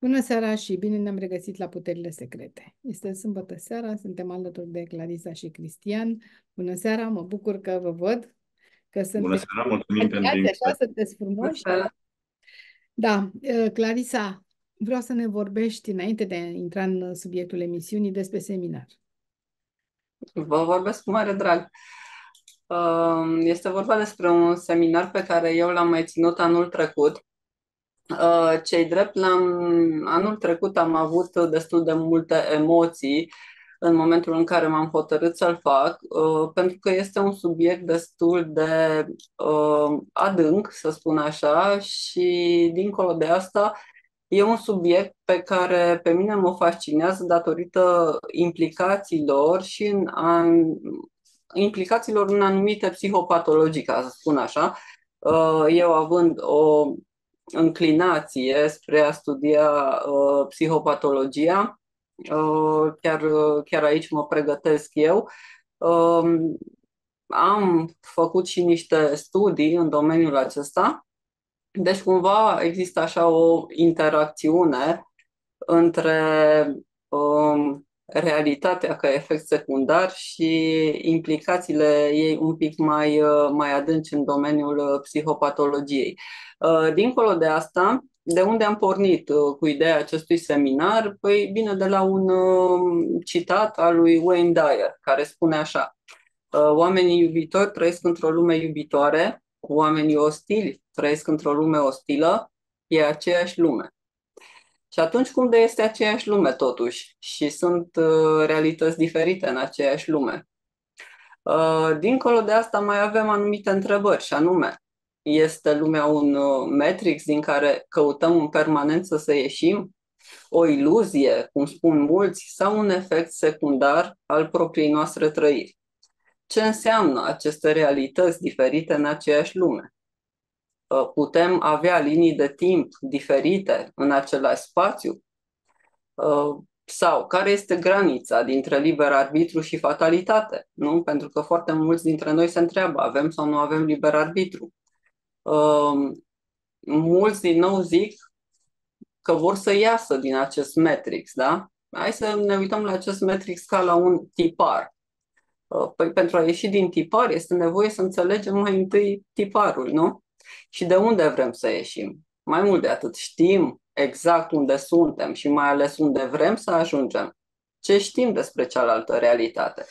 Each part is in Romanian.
Bună seara și bine ne-am regăsit la Puterile Secrete. Este sâmbătă seara, suntem alături de Clarisa și Cristian. Bună seara, mă bucur că vă văd. Că sunteți Bună seara, mulțumim pentru Așa, sunteți frumoși. Da, uh, Clarisa, vreau să ne vorbești înainte de a intra în subiectul emisiunii despre seminar. Vă vorbesc cu mare drag. Uh, este vorba despre un seminar pe care eu l-am mai ținut anul trecut Uh, cei drept, l-am, anul trecut am avut destul de multe emoții în momentul în care m-am hotărât să-l fac, uh, pentru că este un subiect destul de uh, adânc, să spun așa, și dincolo de asta, e un subiect pe care pe mine mă fascinează datorită implicațiilor și în an, implicațiilor în anumite psihopatologii, ca să spun așa. Eu având o înclinație spre a studia uh, psihopatologia. Uh, chiar, uh, chiar aici mă pregătesc eu. Uh, am făcut și niște studii în domeniul acesta. Deci cumva există așa o interacțiune între um, realitatea ca efect secundar și implicațiile ei un pic mai, uh, mai adânci în domeniul uh, psihopatologiei. Uh, dincolo de asta, de unde am pornit cu ideea acestui seminar? Păi bine, de la un citat al lui Wayne Dyer, care spune așa Oamenii iubitori trăiesc într-o lume iubitoare, oamenii ostili trăiesc într-o lume ostilă, e aceeași lume. Și atunci cum de este aceeași lume totuși și sunt uh, realități diferite în aceeași lume? Uh, dincolo de asta mai avem anumite întrebări și anume, este lumea un uh, matrix din care căutăm în permanență să ieșim? O iluzie, cum spun mulți, sau un efect secundar al propriei noastre trăiri? Ce înseamnă aceste realități diferite în aceeași lume? Uh, putem avea linii de timp diferite în același spațiu? Uh, sau care este granița dintre liber arbitru și fatalitate? Nu? Pentru că foarte mulți dintre noi se întreabă, avem sau nu avem liber arbitru? Uh, mulți din nou zic că vor să iasă din acest matrix, da? Hai să ne uităm la acest matrix ca la un tipar. Păi pentru a ieși din tipar este nevoie să înțelegem mai întâi tiparul, nu? și de unde vrem să ieșim. Mai mult de atât, știm exact unde suntem și mai ales unde vrem să ajungem. Ce știm despre cealaltă realitate?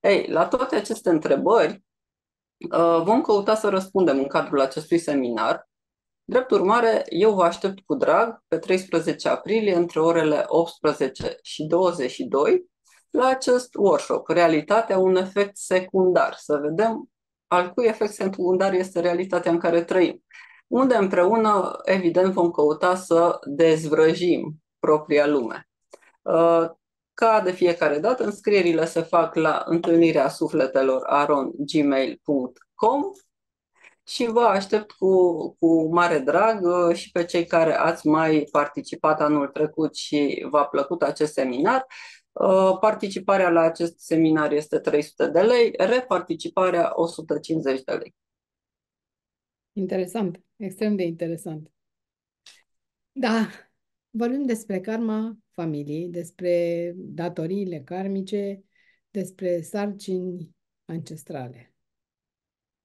Ei, la toate aceste întrebări uh, vom căuta să răspundem în cadrul acestui seminar. Drept urmare, eu vă aștept cu drag pe 13 aprilie între orele 18 și 22 la acest workshop, Realitatea, un efect secundar. Să vedem al cui efect secundar este realitatea în care trăim. Unde împreună, evident, vom căuta să dezvrăjim propria lume. Uh, ca de fiecare dată, înscrierile se fac la întâlnirea sufletelor arongmail.com și vă aștept cu, cu mare drag uh, și pe cei care ați mai participat anul trecut și v-a plăcut acest seminar Uh, participarea la acest seminar este 300 de lei, reparticiparea 150 de lei. Interesant, extrem de interesant. Da, vorbim despre karma familiei, despre datoriile karmice, despre sarcini ancestrale.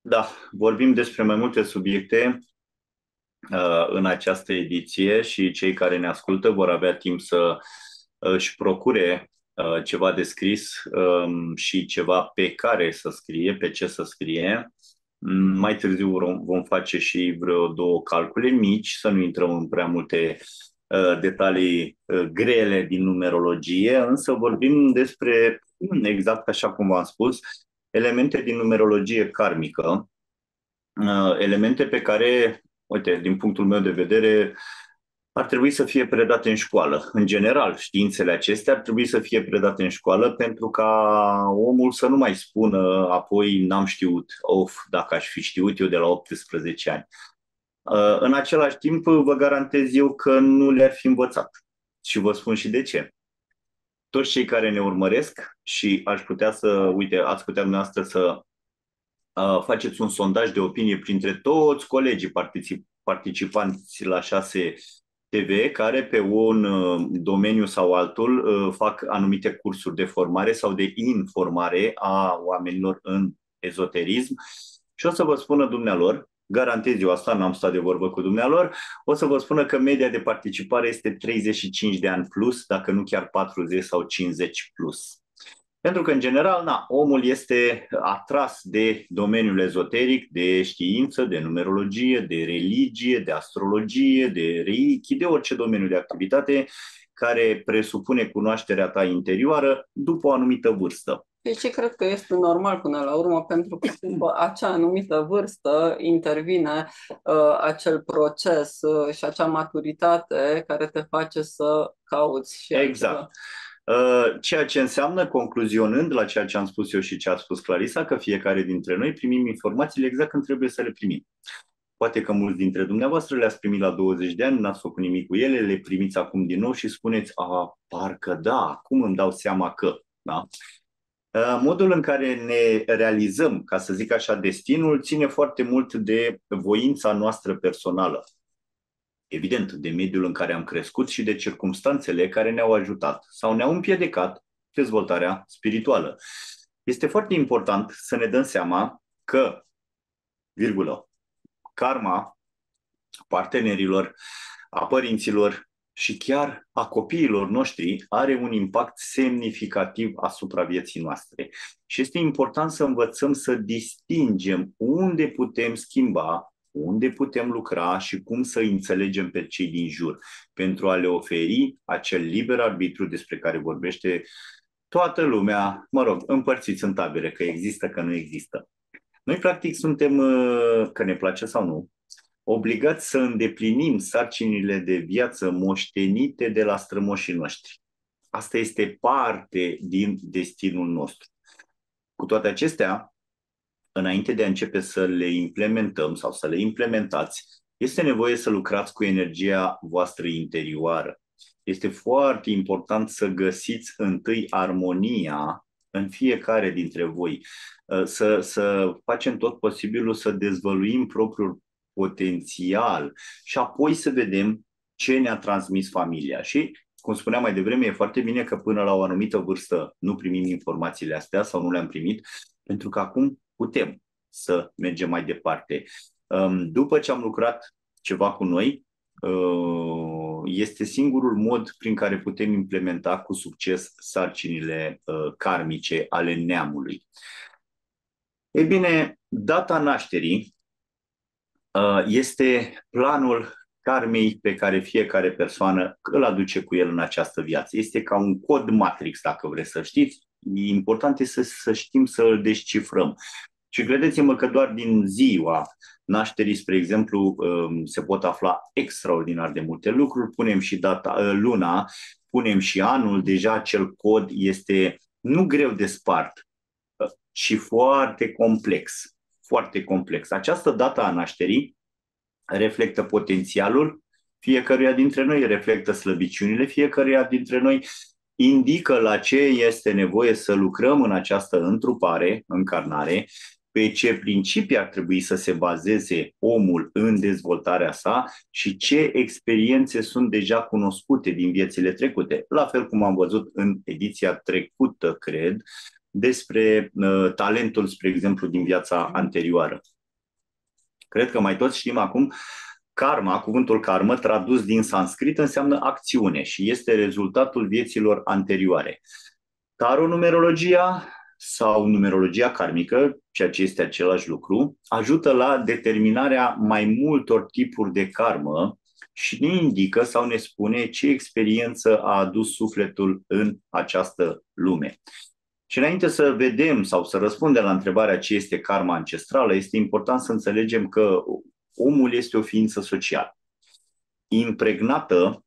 Da, vorbim despre mai multe subiecte uh, în această ediție și cei care ne ascultă vor avea timp să uh, își procure Uh, ceva de scris um, și ceva pe care să scrie, pe ce să scrie. Mm, mai târziu vom face și vreo două calcule mici, să nu intrăm în prea multe uh, detalii uh, grele din numerologie, însă vorbim despre, mm, exact așa cum v-am spus, elemente din numerologie karmică, elemente pe care, uite, din punctul meu de vedere, ar trebui să fie predate în școală. În general, științele acestea ar trebui să fie predate în școală pentru ca omul să nu mai spună apoi n-am știut, of, dacă aș fi știut eu de la 18 ani. Uh, în același timp, vă garantez eu că nu le-ar fi învățat. Și vă spun și de ce. Toți cei care ne urmăresc și aș putea să, uite, ați putea dumneavoastră să uh, faceți un sondaj de opinie printre toți colegii particip, participanți la șase TV care pe un uh, domeniu sau altul uh, fac anumite cursuri de formare sau de informare a oamenilor în ezoterism și o să vă spună dumnealor, garantez eu asta, n-am stat de vorbă cu dumnealor, o să vă spună că media de participare este 35 de ani plus, dacă nu chiar 40 sau 50 plus. Pentru că, în general, na, omul este atras de domeniul ezoteric, de știință, de numerologie, de religie, de astrologie, de reiki, de orice domeniu de activitate care presupune cunoașterea ta interioară după o anumită vârstă. Deci cred că este normal până la urmă, pentru că după acea anumită vârstă intervine uh, acel proces uh, și acea maturitate care te face să cauți și Exact. Altceva. Uh, ceea ce înseamnă, concluzionând la ceea ce am spus eu și ce a spus Clarisa, că fiecare dintre noi primim informațiile exact când trebuie să le primim. Poate că mulți dintre dumneavoastră le-ați primit la 20 de ani, n-ați făcut nimic cu ele, le primiți acum din nou și spuneți, a, parcă da, acum îmi dau seama că. Da? Uh, modul în care ne realizăm, ca să zic așa, destinul ține foarte mult de voința noastră personală evident, de mediul în care am crescut și de circumstanțele care ne-au ajutat sau ne-au împiedicat dezvoltarea spirituală. Este foarte important să ne dăm seama că, virgulă, karma partenerilor, a părinților și chiar a copiilor noștri are un impact semnificativ asupra vieții noastre. Și este important să învățăm să distingem unde putem schimba unde putem lucra și cum să înțelegem pe cei din jur, pentru a le oferi acel liber arbitru despre care vorbește toată lumea, mă rog, împărțiți în tabere, că există, că nu există. Noi, practic, suntem, uh, că ne place sau nu, obligați să îndeplinim sarcinile de viață moștenite de la strămoșii noștri. Asta este parte din destinul nostru. Cu toate acestea, înainte de a începe să le implementăm sau să le implementați, este nevoie să lucrați cu energia voastră interioară. Este foarte important să găsiți întâi armonia în fiecare dintre voi, uh, să, să facem tot posibilul să dezvăluim propriul potențial și apoi să vedem ce ne-a transmis familia. Și, cum spuneam mai devreme, e foarte bine că până la o anumită vârstă nu primim informațiile astea sau nu le-am primit, pentru că acum putem să mergem mai departe. Um, după ce am lucrat ceva cu noi, uh, este singurul mod prin care putem implementa cu succes sarcinile uh, karmice ale neamului. E bine, data nașterii uh, este planul karmei pe care fiecare persoană îl aduce cu el în această viață. Este ca un cod matrix, dacă vreți să știți. Important este să, să știm să îl descifrăm. Și credeți-mă că doar din ziua nașterii, spre exemplu, um, se pot afla extraordinar de multe lucruri. Punem și data, uh, luna, punem și anul, deja acel cod este nu greu de spart, uh, ci foarte complex. Foarte complex. Această dată a nașterii reflectă potențialul fiecăruia dintre noi, reflectă slăbiciunile fiecăruia dintre noi, indică la ce este nevoie să lucrăm în această întrupare, încarnare, pe ce principii ar trebui să se bazeze omul în dezvoltarea sa și ce experiențe sunt deja cunoscute din viețile trecute. La fel cum am văzut în ediția trecută, cred, despre uh, talentul, spre exemplu, din viața anterioară. Cred că mai toți știm acum Karma, cuvântul karma, tradus din sanscrit, înseamnă acțiune și este rezultatul vieților anterioare. Taronumerologia sau numerologia karmică, ceea ce este același lucru, ajută la determinarea mai multor tipuri de karmă și ne indică sau ne spune ce experiență a adus sufletul în această lume. Și înainte să vedem sau să răspundem la întrebarea ce este karma ancestrală, este important să înțelegem că omul este o ființă socială, impregnată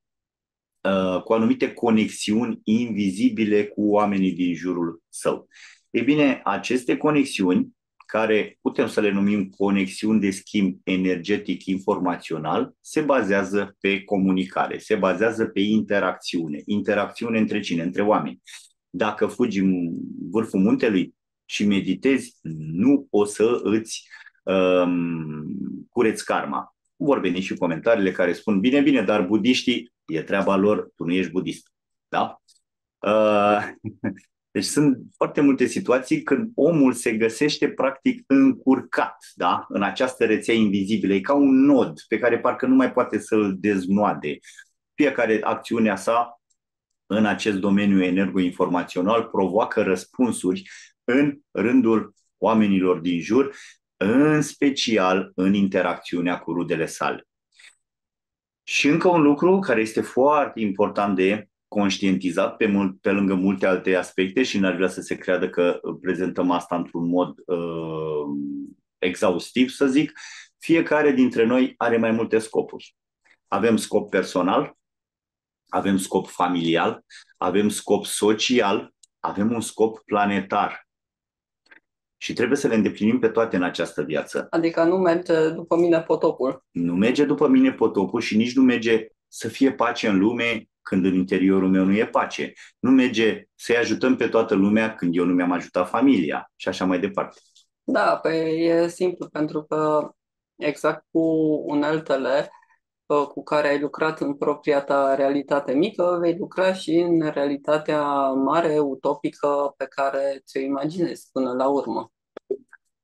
uh, cu anumite conexiuni invizibile cu oamenii din jurul său. Ei bine, aceste conexiuni, care putem să le numim conexiuni de schimb energetic informațional, se bazează pe comunicare, se bazează pe interacțiune. Interacțiune între cine? Între oameni. Dacă fugi în vârful muntelui și meditezi, nu o să îți um, cureți karma. vor veni și comentariile care spun, bine, bine, dar budiștii, e treaba lor, tu nu ești budist. Da? Uh, deci sunt foarte multe situații când omul se găsește practic încurcat da? în această rețea invizibilă. E ca un nod pe care parcă nu mai poate să-l deznoade. Fiecare acțiunea sa în acest domeniu energoinformațional provoacă răspunsuri în rândul oamenilor din jur, în special în interacțiunea cu rudele sale. Și încă un lucru care este foarte important de conștientizat pe, mult, pe lângă multe alte aspecte și n-ar vrea să se creadă că prezentăm asta într-un mod uh, exhaustiv, să zic, fiecare dintre noi are mai multe scopuri. Avem scop personal, avem scop familial, avem scop social, avem un scop planetar. Și trebuie să le îndeplinim pe toate în această viață. Adică nu merge după mine potopul. Nu merge după mine potopul și nici nu merge să fie pace în lume când în interiorul meu nu e pace. Nu merge să-i ajutăm pe toată lumea când eu nu mi-am ajutat familia și așa mai departe. Da, păi e simplu, pentru că exact cu uneltele cu care ai lucrat în propria ta realitate mică, vei lucra și în realitatea mare, utopică, pe care ți-o imaginezi până la urmă.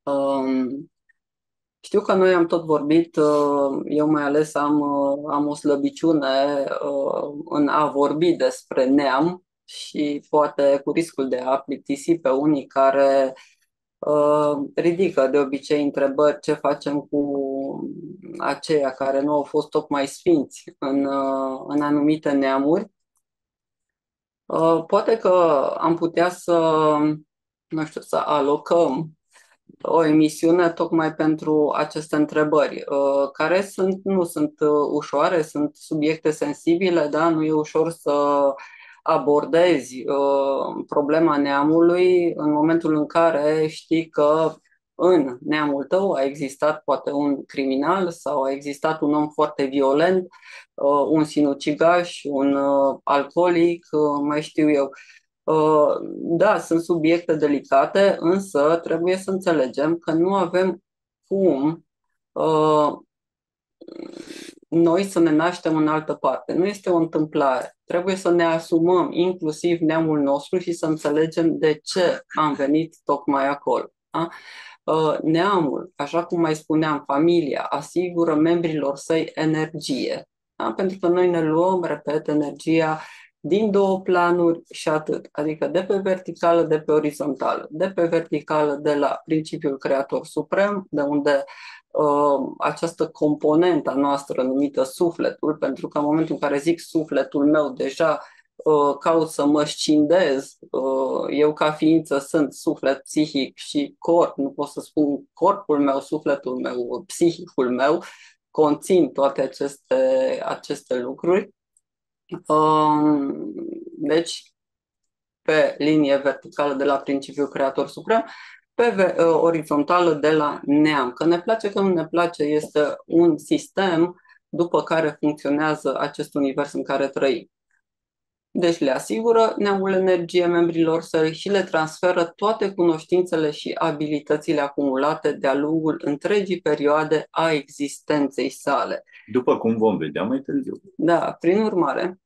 Um, știu că noi am tot vorbit, uh, eu mai ales am, uh, am o slăbiciune uh, în a vorbi despre neam și poate cu riscul de a plictisi pe unii care ridică de obicei întrebări ce facem cu aceia care nu au fost tocmai sfinți în, în anumite neamuri. Poate că am putea să, nu știu, să alocăm o emisiune tocmai pentru aceste întrebări, uh, care sunt, nu sunt uh, ușoare, sunt subiecte sensibile, da? nu e ușor să abordezi uh, problema neamului în momentul în care știi că în neamul tău a existat poate un criminal sau a existat un om foarte violent, un sinucigaș, un alcoolic, mai știu eu. Uh, da, sunt subiecte delicate, însă trebuie să înțelegem că nu avem cum uh, noi să ne naștem în altă parte. Nu este o întâmplare. Trebuie să ne asumăm inclusiv neamul nostru și să înțelegem de ce am venit tocmai acolo. Da? Uh, neamul, așa cum mai spuneam, familia, asigură membrilor săi energie. Da? Pentru că noi ne luăm, repet, energia din două planuri și atât. Adică de pe verticală, de pe orizontală. De pe verticală, de la principiul creator suprem, de unde uh, această componentă noastră numită sufletul, pentru că în momentul în care zic sufletul meu, deja uh, caut să mă scindez. Uh, eu ca ființă sunt suflet, psihic și corp. Nu pot să spun corpul meu, sufletul meu, psihicul meu, conțin toate aceste, aceste lucruri deci, pe linie verticală de la principiul creator suprem, pe uh, orizontală de la neam. Că ne place, că nu ne place, este un sistem după care funcționează acest univers în care trăim. Deci le asigură neamul energie membrilor săi și le transferă toate cunoștințele și abilitățile acumulate de-a lungul întregii perioade a existenței sale. După cum vom vedea mai târziu. Da, prin urmare,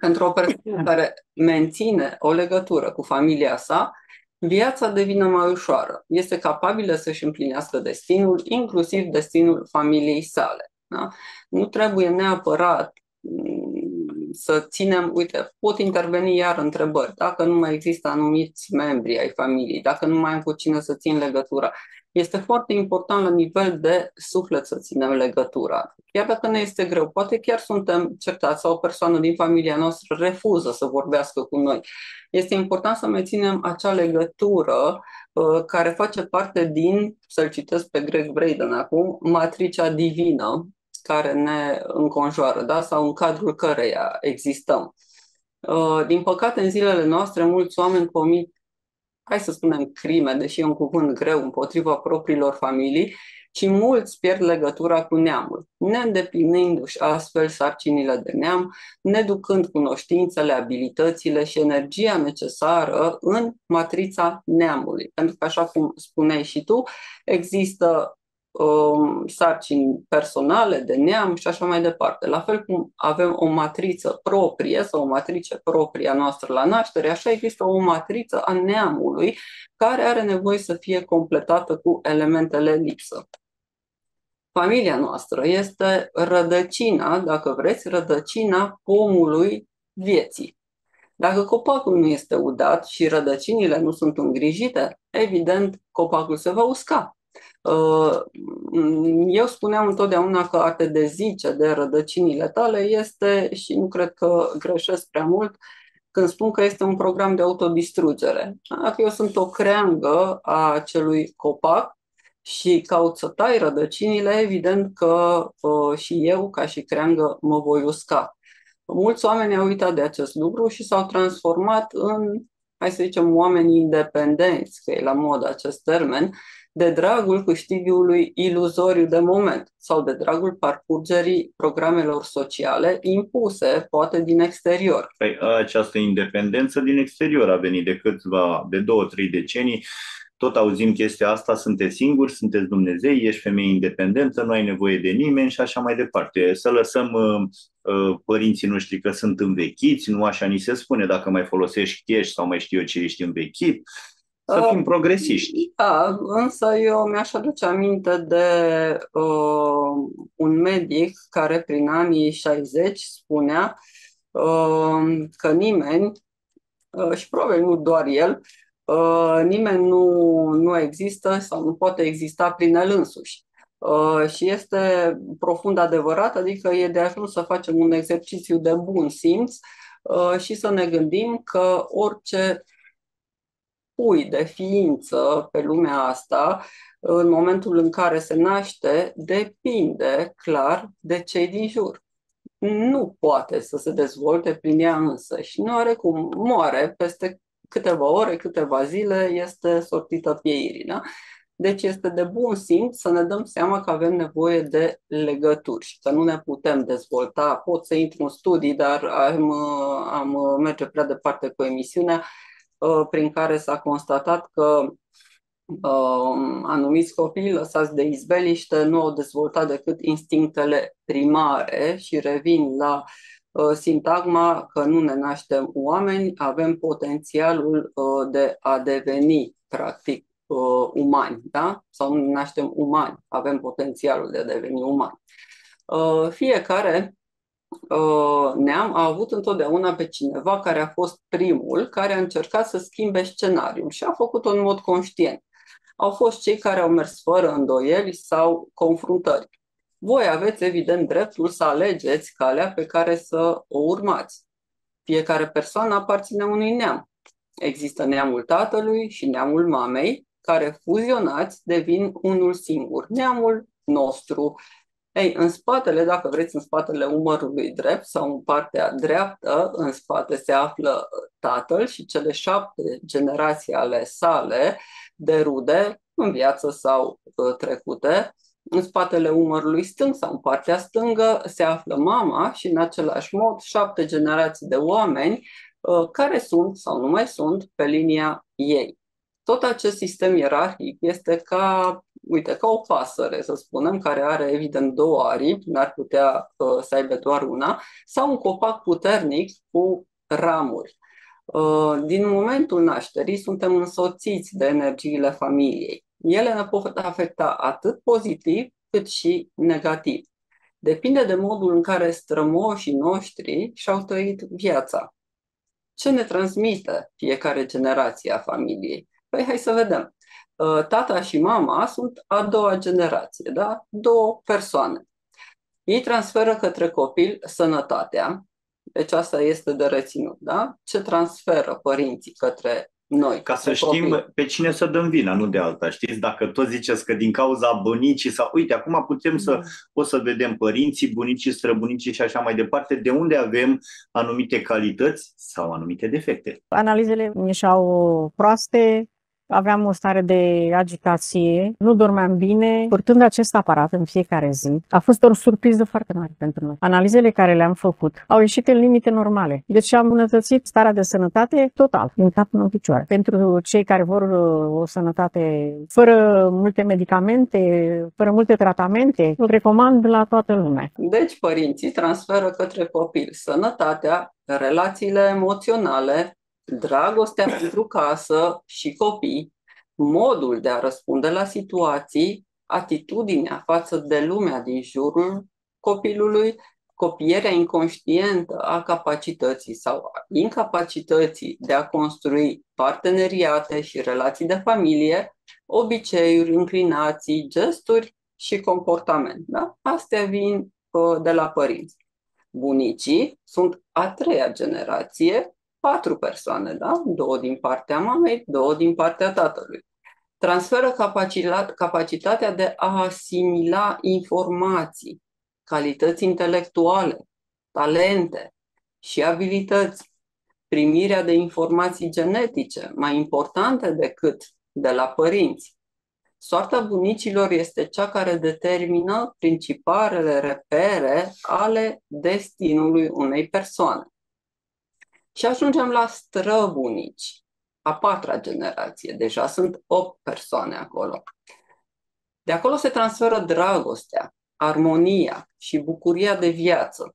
pentru o persoană care menține o legătură cu familia sa, viața devine mai ușoară. Este capabilă să-și împlinească destinul, inclusiv destinul familiei sale. Da? Nu trebuie neapărat să ținem, uite, pot interveni iar întrebări, dacă nu mai există anumiți membri ai familiei, dacă nu mai am cu cine să țin legătura. Este foarte important la nivel de suflet să ținem legătura. Chiar dacă ne este greu, poate chiar suntem certați sau o persoană din familia noastră refuză să vorbească cu noi. Este important să menținem acea legătură uh, care face parte din, să-l citesc pe Greg Braden acum, matricea divină care ne înconjoară, da? sau în cadrul căreia existăm. Uh, din păcate, în zilele noastre, mulți oameni comit, hai să spunem, crime, deși e un cuvânt greu, împotriva propriilor familii și mulți pierd legătura cu neamul, neîndeplinindu-și astfel sarcinile de neam, neducând cunoștințele, abilitățile și energia necesară în matrița neamului. Pentru că, așa cum spuneai și tu, există um, sarcini personale, de neam și așa mai departe. La fel cum avem o matriță proprie sau o matrice proprie a noastră la naștere, așa există o matriță a neamului care are nevoie să fie completată cu elementele lipsă. Familia noastră este rădăcina, dacă vreți, rădăcina pomului vieții. Dacă copacul nu este udat și rădăcinile nu sunt îngrijite, evident, copacul se va usca. Uh, eu spuneam întotdeauna că a te dezice de rădăcinile tale este, și nu cred că greșesc prea mult, când spun că este un program de autodistrugere. Dacă eu sunt o creangă a acelui copac și caut să tai rădăcinile, evident că uh, și eu, ca și creangă, mă voi usca. Mulți oameni au uitat de acest lucru și s-au transformat în, hai să zicem, oameni independenți, că e la mod acest termen, de dragul câștigului iluzoriu de moment sau de dragul parcurgerii programelor sociale impuse, poate din exterior. Păi, această independență din exterior a venit de câțiva, de două, trei decenii, tot auzim chestia asta, sunteți singuri, sunteți Dumnezei, ești femeie independentă, nu ai nevoie de nimeni și așa mai departe. Să lăsăm uh, uh, părinții noștri că sunt învechiți, nu așa ni se spune, dacă mai folosești cash sau mai știu eu ce ești învechit, să fim uh, progresiști. Da, însă eu mi-aș aduce aminte de uh, un medic care prin anii 60 spunea uh, că nimeni, uh, și probabil nu doar el, uh, nimeni nu, nu există sau nu poate exista prin el însuși. Uh, și este profund adevărat, adică e de ajuns să facem un exercițiu de bun simț uh, și să ne gândim că orice pui de ființă pe lumea asta, în momentul în care se naște, depinde clar de cei din jur. Nu poate să se dezvolte prin ea însă și nu are cum. Moare peste câteva ore, câteva zile, este sortită pieirii. Da? Deci este de bun simț să ne dăm seama că avem nevoie de legături și că nu ne putem dezvolta. Pot să intru în studii, dar am, am merge prea departe cu emisiunea Uh, prin care s-a constatat că uh, anumiți copii lăsați de izbeliște nu au dezvoltat decât instinctele primare și revin la uh, sintagma că nu ne naștem oameni, avem potențialul de a deveni practic umani, da? Sau nu ne naștem umani, avem potențialul de a deveni umani. Fiecare Uh, neam a avut întotdeauna pe cineva care a fost primul, care a încercat să schimbe scenariul și a făcut-o în mod conștient. Au fost cei care au mers fără îndoieli sau confruntări. Voi aveți evident dreptul să alegeți calea pe care să o urmați. Fiecare persoană aparține unui neam. Există neamul tatălui și neamul mamei, care fuzionați devin unul singur, neamul nostru, ei, în spatele, dacă vreți, în spatele umărului drept sau în partea dreaptă, în spate se află tatăl și cele șapte generații ale sale de rude, în viață sau uh, trecute. În spatele umărului stâng sau în partea stângă se află mama și în același mod șapte generații de oameni uh, care sunt sau nu mai sunt pe linia ei. Tot acest sistem ierarhic este ca uite, ca o pasăre, să spunem, care are evident două aripi, n-ar putea uh, să aibă doar una, sau un copac puternic cu ramuri. Uh, din momentul nașterii suntem însoțiți de energiile familiei. Ele ne pot afecta atât pozitiv cât și negativ. Depinde de modul în care strămoșii noștri și-au trăit viața. Ce ne transmite fiecare generație a familiei? Păi hai să vedem. Uh, tata și mama sunt a doua generație, da? două persoane. Ei transferă către copil sănătatea, deci asta este de reținut, da? Ce transferă părinții către noi. Ca să știm copii. pe cine să dăm vina, nu de alta. Știți, dacă tot ziceți că din cauza bunicii sau... Uite, acum putem să, mm. o să vedem părinții, bunicii, străbunicii și așa mai departe, de unde avem anumite calități sau anumite defecte. Analizele mi-și au proaste, aveam o stare de agitație, nu dormeam bine. Purtând acest aparat în fiecare zi, a fost o surpriză foarte mare pentru noi. Analizele care le-am făcut au ieșit în limite normale. Deci am îmbunătățit starea de sănătate total, din cap în picioare. Pentru cei care vor uh, o sănătate fără multe medicamente, fără multe tratamente, îl recomand la toată lumea. Deci părinții transferă către copil sănătatea, relațiile emoționale, dragostea pentru casă și copii, modul de a răspunde la situații, atitudinea față de lumea din jurul copilului, copierea inconștientă a capacității sau a incapacității de a construi parteneriate și relații de familie, obiceiuri, inclinații, gesturi și comportament. Da? Astea vin uh, de la părinți. Bunicii sunt a treia generație patru persoane, da? Două din partea mamei, două din partea tatălui. Transferă capacitatea de a asimila informații, calități intelectuale, talente și abilități, primirea de informații genetice, mai importante decât de la părinți. Soarta bunicilor este cea care determină principalele repere ale destinului unei persoane. Și ajungem la străbunici, a patra generație. Deja sunt opt persoane acolo. De acolo se transferă dragostea, armonia și bucuria de viață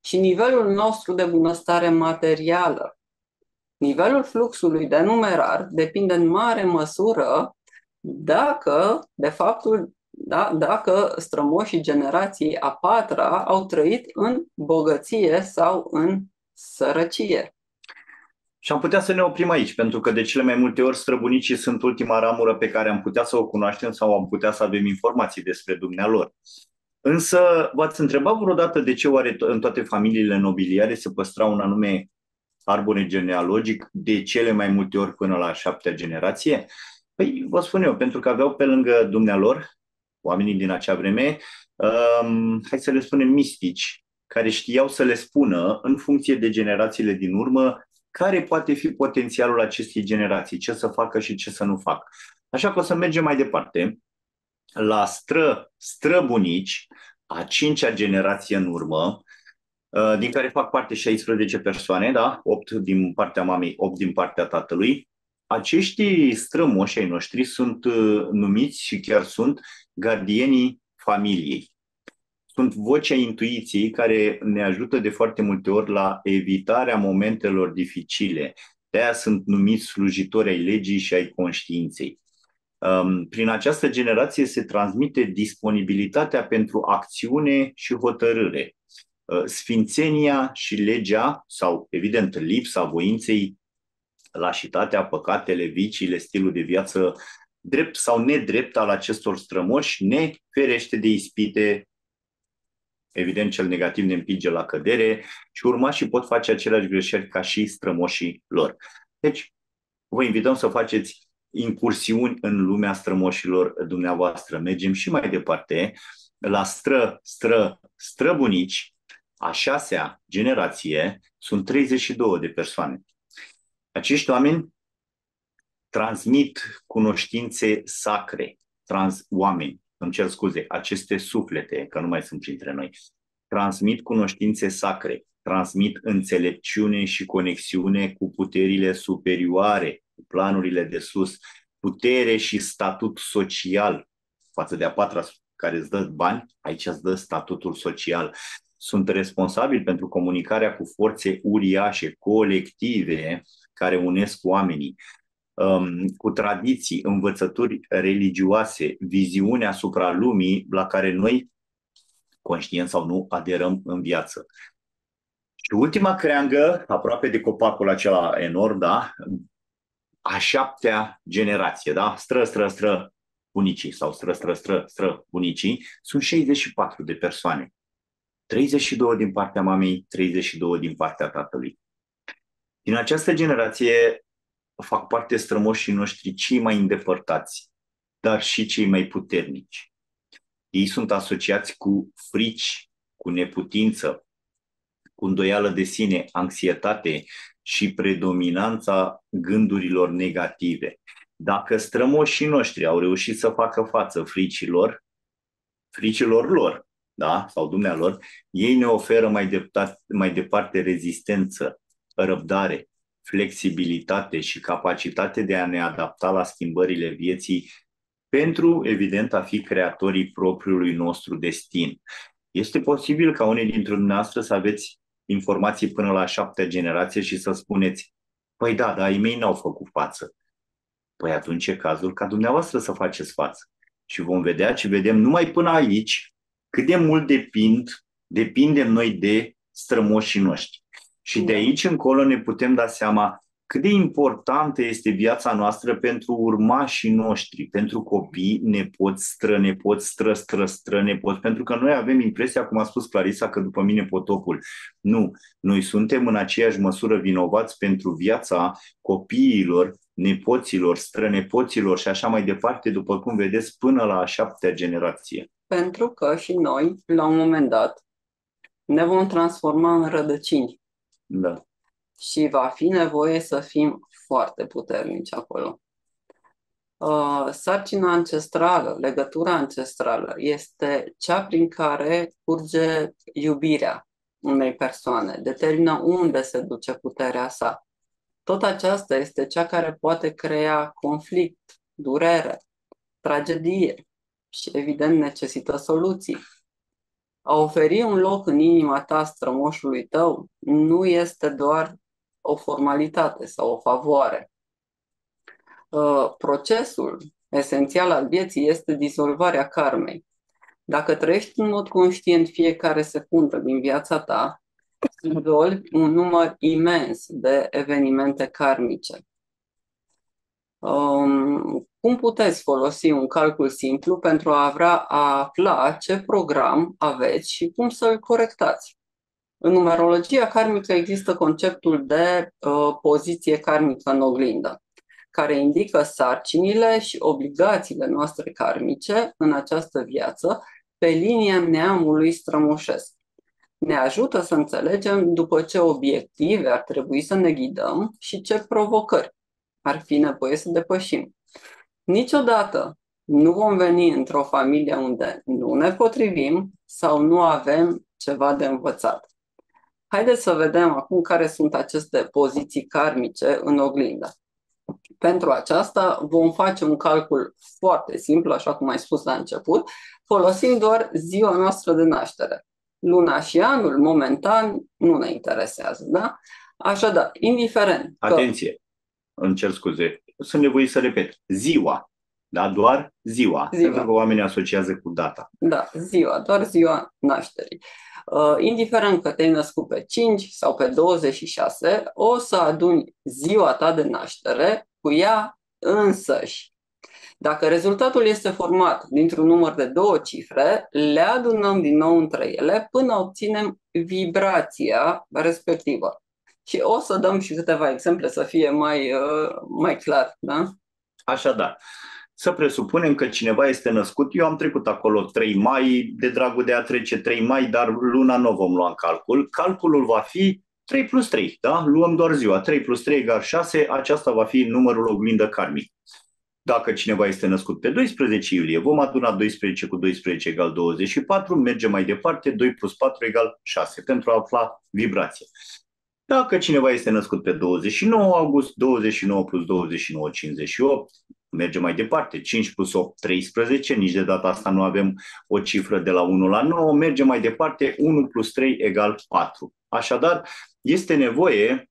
și nivelul nostru de bunăstare materială. Nivelul fluxului de numerar depinde în mare măsură dacă, de faptul, da, dacă strămoșii generației a patra au trăit în bogăție sau în sărăcie. Și am putea să ne oprim aici, pentru că de cele mai multe ori străbunicii sunt ultima ramură pe care am putea să o cunoaștem sau am putea să avem informații despre dumnealor. Însă, v-ați întrebat vreodată de ce oare în toate familiile nobiliare se păstra un anume arbore genealogic de cele mai multe ori până la șaptea generație? Păi, vă spun eu, pentru că aveau pe lângă dumnealor, oamenii din acea vreme, um, hai să le spunem mistici, care știau să le spună, în funcție de generațiile din urmă, care poate fi potențialul acestei generații, ce să facă și ce să nu facă. Așa că o să mergem mai departe la stră, străbunici, a cincea generație în urmă, uh, din care fac parte 16 persoane, da? 8 din partea mamei, 8 din partea tatălui. Acești strămoși ai noștri sunt uh, numiți și chiar sunt gardienii familiei sunt vocea intuiției care ne ajută de foarte multe ori la evitarea momentelor dificile. De aia sunt numiți slujitori ai legii și ai conștiinței. Um, prin această generație se transmite disponibilitatea pentru acțiune și hotărâre. Uh, sfințenia și legea, sau evident lipsa voinței, lașitatea, păcatele, viciile, stilul de viață drept sau nedrept al acestor strămoși ne ferește de ispite evident cel negativ ne împinge la cădere și urmașii pot face aceleași greșeli ca și strămoșii lor. Deci, vă invităm să faceți incursiuni în lumea strămoșilor dumneavoastră. Mergem și mai departe la stră, stră, străbunici, a șasea generație, sunt 32 de persoane. Acești oameni transmit cunoștințe sacre, trans oameni, îmi cer scuze, aceste suflete, că nu mai sunt printre noi, transmit cunoștințe sacre, transmit înțelepciune și conexiune cu puterile superioare, cu planurile de sus, putere și statut social față de a patra care îți dă bani, aici îți dă statutul social. Sunt responsabili pentru comunicarea cu forțe uriașe, colective, care unesc oamenii um, cu tradiții, învățături religioase, viziune asupra lumii la care noi, conștient sau nu, aderăm în viață. Și ultima creangă, aproape de copacul acela enorm, da? a șaptea generație, da? stră, stră, stră, bunicii sau stră, stră, stră, stră, bunicii, sunt 64 de persoane. 32 din partea mamei, 32 din partea tatălui. Din această generație fac parte strămoșii noștri cei mai îndepărtați, dar și cei mai puternici. Ei sunt asociați cu frici, cu neputință, cu îndoială de sine, anxietate și predominanța gândurilor negative. Dacă strămoșii noștri au reușit să facă față fricilor, fricilor lor, da? sau dumnealor, ei ne oferă mai departe, mai departe rezistență, răbdare, flexibilitate și capacitate de a ne adapta la schimbările vieții pentru, evident, a fi creatorii propriului nostru destin. Este posibil ca unii dintre dumneavoastră să aveți informații până la șaptea generație și să spuneți, păi da, dar ei mei n-au făcut față. Păi atunci e cazul ca dumneavoastră să faceți față. Și vom vedea ce vedem numai până aici, cât de mult depind, depindem noi de strămoșii noștri. Și de aici încolo ne putem da seama cât de importantă este viața noastră pentru urmașii noștri, pentru copii, nepoți, strănepoți, stră, stră, stră, nepoți, pentru că noi avem impresia, cum a spus Clarisa, că după mine potopul. Nu, noi suntem în aceeași măsură vinovați pentru viața copiilor, nepoților, strănepoților și așa mai departe, după cum vedeți, până la a șaptea generație. Pentru că și noi, la un moment dat, ne vom transforma în rădăcini. Da. Și va fi nevoie să fim foarte puternici acolo. Uh, sarcina ancestrală, legătura ancestrală, este cea prin care curge iubirea unei persoane, determină unde se duce puterea sa. Tot aceasta este cea care poate crea conflict, durere, tragedie și, evident, necesită soluții. A oferi un loc în inima ta strămoșului tău nu este doar o formalitate sau o favoare. Uh, procesul esențial al vieții este dizolvarea karmei. Dacă trăiești în mod conștient fiecare secundă din viața ta, dizolvi un număr imens de evenimente karmice. Um, cum puteți folosi un calcul simplu pentru a, vrea a afla ce program aveți și cum să-l corectați? În numerologia karmică există conceptul de uh, poziție karmică în oglindă, care indică sarcinile și obligațiile noastre karmice în această viață pe linia neamului strămoșesc. Ne ajută să înțelegem după ce obiective ar trebui să ne ghidăm și ce provocări ar fi nevoie să depășim. Niciodată nu vom veni într-o familie unde nu ne potrivim sau nu avem ceva de învățat. Haideți să vedem acum care sunt aceste poziții karmice în oglindă. Pentru aceasta vom face un calcul foarte simplu, așa cum ai spus la început, folosind doar ziua noastră de naștere. Luna și anul, momentan, nu ne interesează, da? Așadar, indiferent că... Atenție! Îmi cer scuze. Sunt nevoit să repet. Ziua. Da? Doar ziua. ziua. Pentru că oamenii asociază cu data. Da, ziua. Doar ziua nașterii. Uh, indiferent că te-ai născut pe 5 sau pe 26, o să aduni ziua ta de naștere cu ea însăși. Dacă rezultatul este format dintr-un număr de două cifre, le adunăm din nou între ele până obținem vibrația respectivă. Și o să dăm și câteva exemple să fie mai, uh, mai clar. Da? Așadar, să presupunem că cineva este născut, eu am trecut acolo 3 mai, de dragul de a trece 3 mai, dar luna nu vom lua în calcul. Calculul va fi 3 plus 3, da? Luăm doar ziua. 3 plus 3 egal 6, aceasta va fi numărul oglindă karmic. Dacă cineva este născut pe 12 iulie, vom aduna 12 cu 12 egal 24, mergem mai departe, 2 plus 4 egal 6, pentru a afla vibrația. Dacă cineva este născut pe 29 august, 29 plus 29, 58, mergem mai departe, 5 plus 8, 13, nici de data asta nu avem o cifră de la 1 la 9, mergem mai departe, 1 plus 3 egal 4. Așadar, este nevoie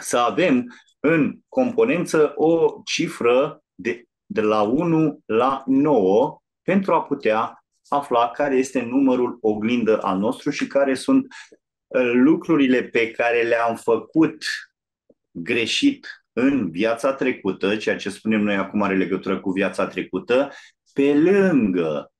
să avem în componență o cifră de, de la 1 la 9 pentru a putea afla care este numărul oglindă al nostru și care sunt uh, lucrurile pe care le-am făcut greșit în viața trecută, ceea ce spunem noi acum are legătură cu viața trecută, pe lângă,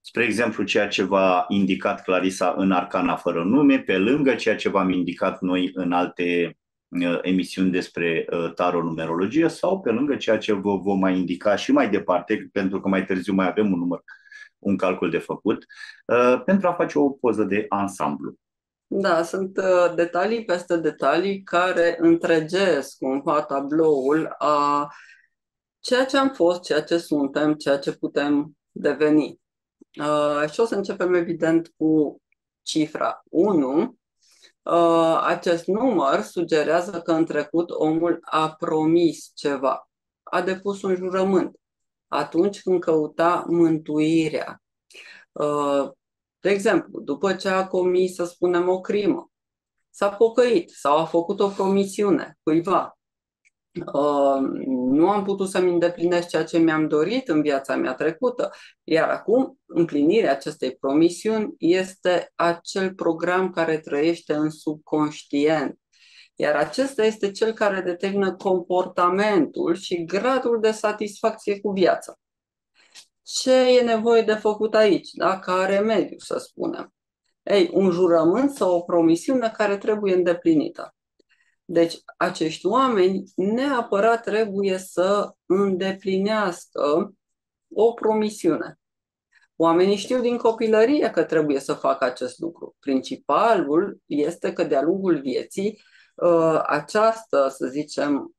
spre exemplu, ceea ce v-a indicat Clarisa în Arcana fără nume, pe lângă ceea ce v-am indicat noi în alte uh, emisiuni despre uh, tarot numerologie sau pe lângă ceea ce vă vom mai indica și mai departe, pentru că mai târziu mai avem un număr, un calcul de făcut, uh, pentru a face o poză de ansamblu. Da, sunt uh, detalii peste detalii care întregesc cumva tabloul a ceea ce am fost, ceea ce suntem, ceea ce putem deveni. Uh, și o să începem, evident, cu cifra 1. Uh, acest număr sugerează că în trecut omul a promis ceva, a depus un jurământ atunci când căuta mântuirea. Uh, de exemplu, după ce a comis, să spunem, o crimă, s-a pocăit sau a făcut o promisiune cuiva. Uh, nu am putut să-mi îndeplinesc ceea ce mi-am dorit în viața mea trecută, iar acum împlinirea acestei promisiuni este acel program care trăiește în subconștient. Iar acesta este cel care determină comportamentul și gradul de satisfacție cu viața. Ce e nevoie de făcut aici, da? ca remediu, să spunem? Ei, un jurământ sau o promisiune care trebuie îndeplinită. Deci, acești oameni neapărat trebuie să îndeplinească o promisiune. Oamenii știu din copilărie că trebuie să facă acest lucru. Principalul este că de-a lungul vieții ă, această, să zicem,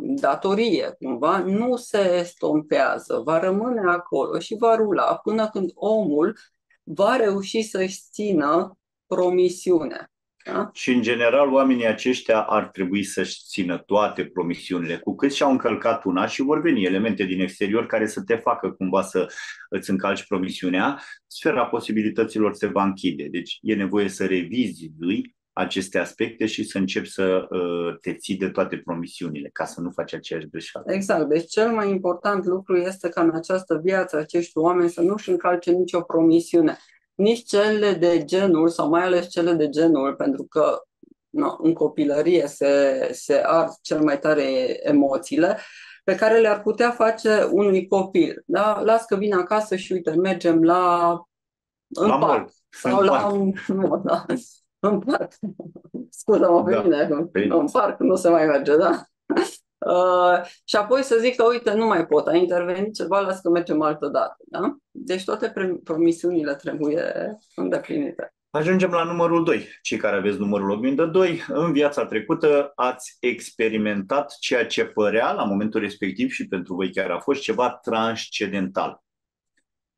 datorie cumva nu se estompează, va rămâne acolo și va rula până când omul va reuși să-și țină promisiunea. Da? Și, în general, oamenii aceștia ar trebui să-și țină toate promisiunile. Cu cât și-au încălcat una și vor veni elemente din exterior care să te facă cumva să îți încalci promisiunea, sfera posibilităților se va închide. Deci e nevoie să revizi aceste aspecte și să începi să uh, te ții de toate promisiunile, ca să nu faci aceeași greșeală. Exact. Deci cel mai important lucru este ca în această viață acești oameni să nu-și încalce nicio promisiune nici cele de genul, sau mai ales cele de genul, pentru că no, în copilărie se, se ard cel mai tare emoțiile, pe care le-ar putea face unui copil. Da? Las că vin acasă și uite, mergem la în la parc. Mult. Sau în la parc. un, nu, da, în parc. Scuză-mă pe Da. mine, Pe- în parc nu se mai merge, da? Uh, și apoi să zic că, uite, nu mai pot, a intervenit ceva, las că mergem altă dată, da? Deci toate pre- promisiunile trebuie îndeplinite. Ajungem la numărul 2. Cei care aveți numărul oglindă 2, în viața trecută ați experimentat ceea ce părea la momentul respectiv și pentru voi chiar a fost ceva transcendental.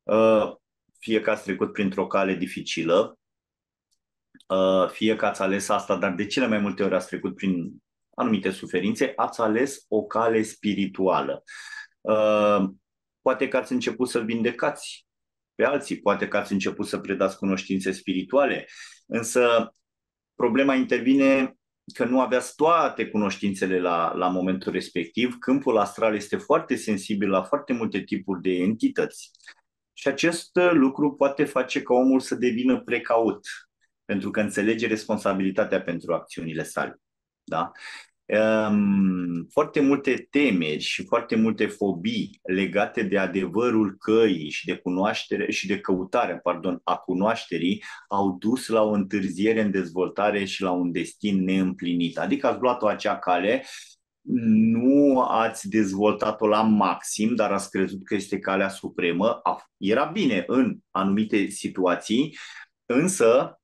Uh, Fie că ați trecut printr-o cale dificilă, uh, fie că ați ales asta, dar de cele mai multe ori ați trecut prin anumite suferințe, ați ales o cale spirituală. Uh, Poate că ați început să vindecați pe alții, poate că ați început să predați cunoștințe spirituale, însă problema intervine că nu aveați toate cunoștințele la, la momentul respectiv. Câmpul astral este foarte sensibil la foarte multe tipuri de entități. Și acest lucru poate face ca omul să devină precaut, pentru că înțelege responsabilitatea pentru acțiunile sale. Da? Um, foarte multe temeri și foarte multe fobii legate de adevărul căii și de cunoaștere și de căutare, pardon, a cunoașterii au dus la o întârziere în dezvoltare și la un destin neîmplinit. Adică ați luat-o acea cale, nu ați dezvoltat-o la maxim, dar ați crezut că este calea supremă. A- Era bine în anumite situații, însă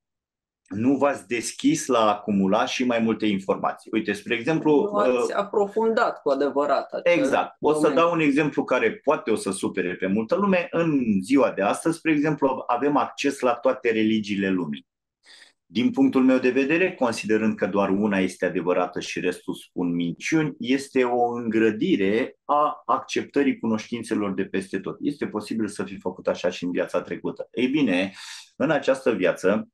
nu v-ați deschis la a acumula și mai multe informații. Uite, spre exemplu, Nu ați aprofundat cu adevărat acel Exact. O să domeniu. dau un exemplu care poate o să supere pe multă lume. În ziua de astăzi, spre exemplu, avem acces la toate religiile lumii. Din punctul meu de vedere, considerând că doar una este adevărată și restul spun minciuni, este o îngrădire a acceptării cunoștințelor de peste tot. Este posibil să fi făcut așa și în viața trecută. Ei bine, în această viață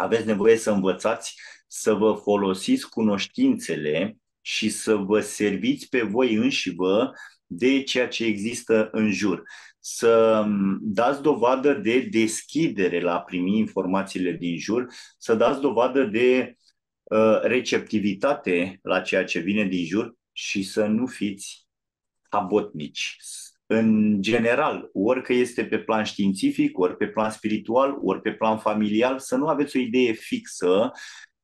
aveți nevoie să învățați să vă folosiți cunoștințele și să vă serviți pe voi înși vă de ceea ce există în jur. Să m, dați dovadă de deschidere la a primi informațiile din jur, să dați dovadă de uh, receptivitate la ceea ce vine din jur și să nu fiți abotnici. În general, ori că este pe plan științific, ori pe plan spiritual, ori pe plan familial, să nu aveți o idee fixă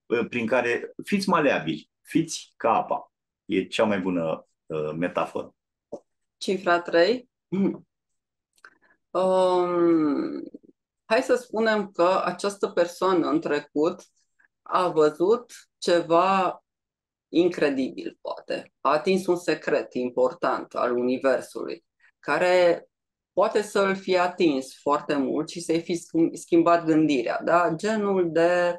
uh, prin care fiți maleabili, fiți ca apa. E cea mai bună uh, metaforă. Cifra 3. Um, hai să spunem că această persoană în trecut a văzut ceva incredibil, poate. A atins un secret important al Universului, care poate să-l fie atins foarte mult și să-i fi schimbat gândirea. Da? Genul de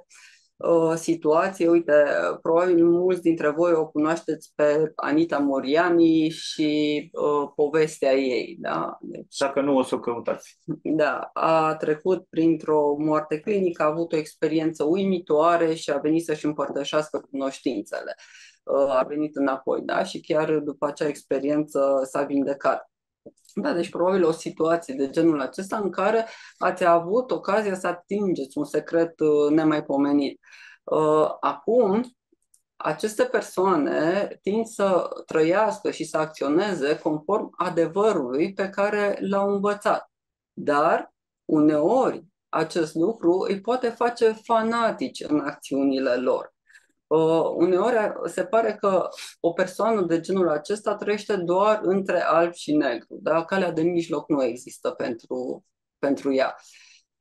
uh, situație, uite, probabil mulți dintre voi o cunoașteți pe Anita Moriani și uh, povestea ei. Da? Deci, Dacă nu, o să o căutați. Da, a trecut printr-o moarte clinică, a avut o experiență uimitoare și a venit să-și împărtășească cunoștințele. Uh, a venit înapoi, da? Și chiar după acea experiență s-a vindecat. Da, deci probabil o situație de genul acesta în care ați avut ocazia să atingeți un secret uh, nemaipomenit. Uh, acum, aceste persoane tind să trăiască și să acționeze conform adevărului pe care l-au învățat. Dar, uneori, acest lucru îi poate face fanatici în acțiunile lor. Uh, uneori se pare că o persoană de genul acesta trăiește doar între alb și negru. Da? Calea de mijloc nu există pentru, pentru ea.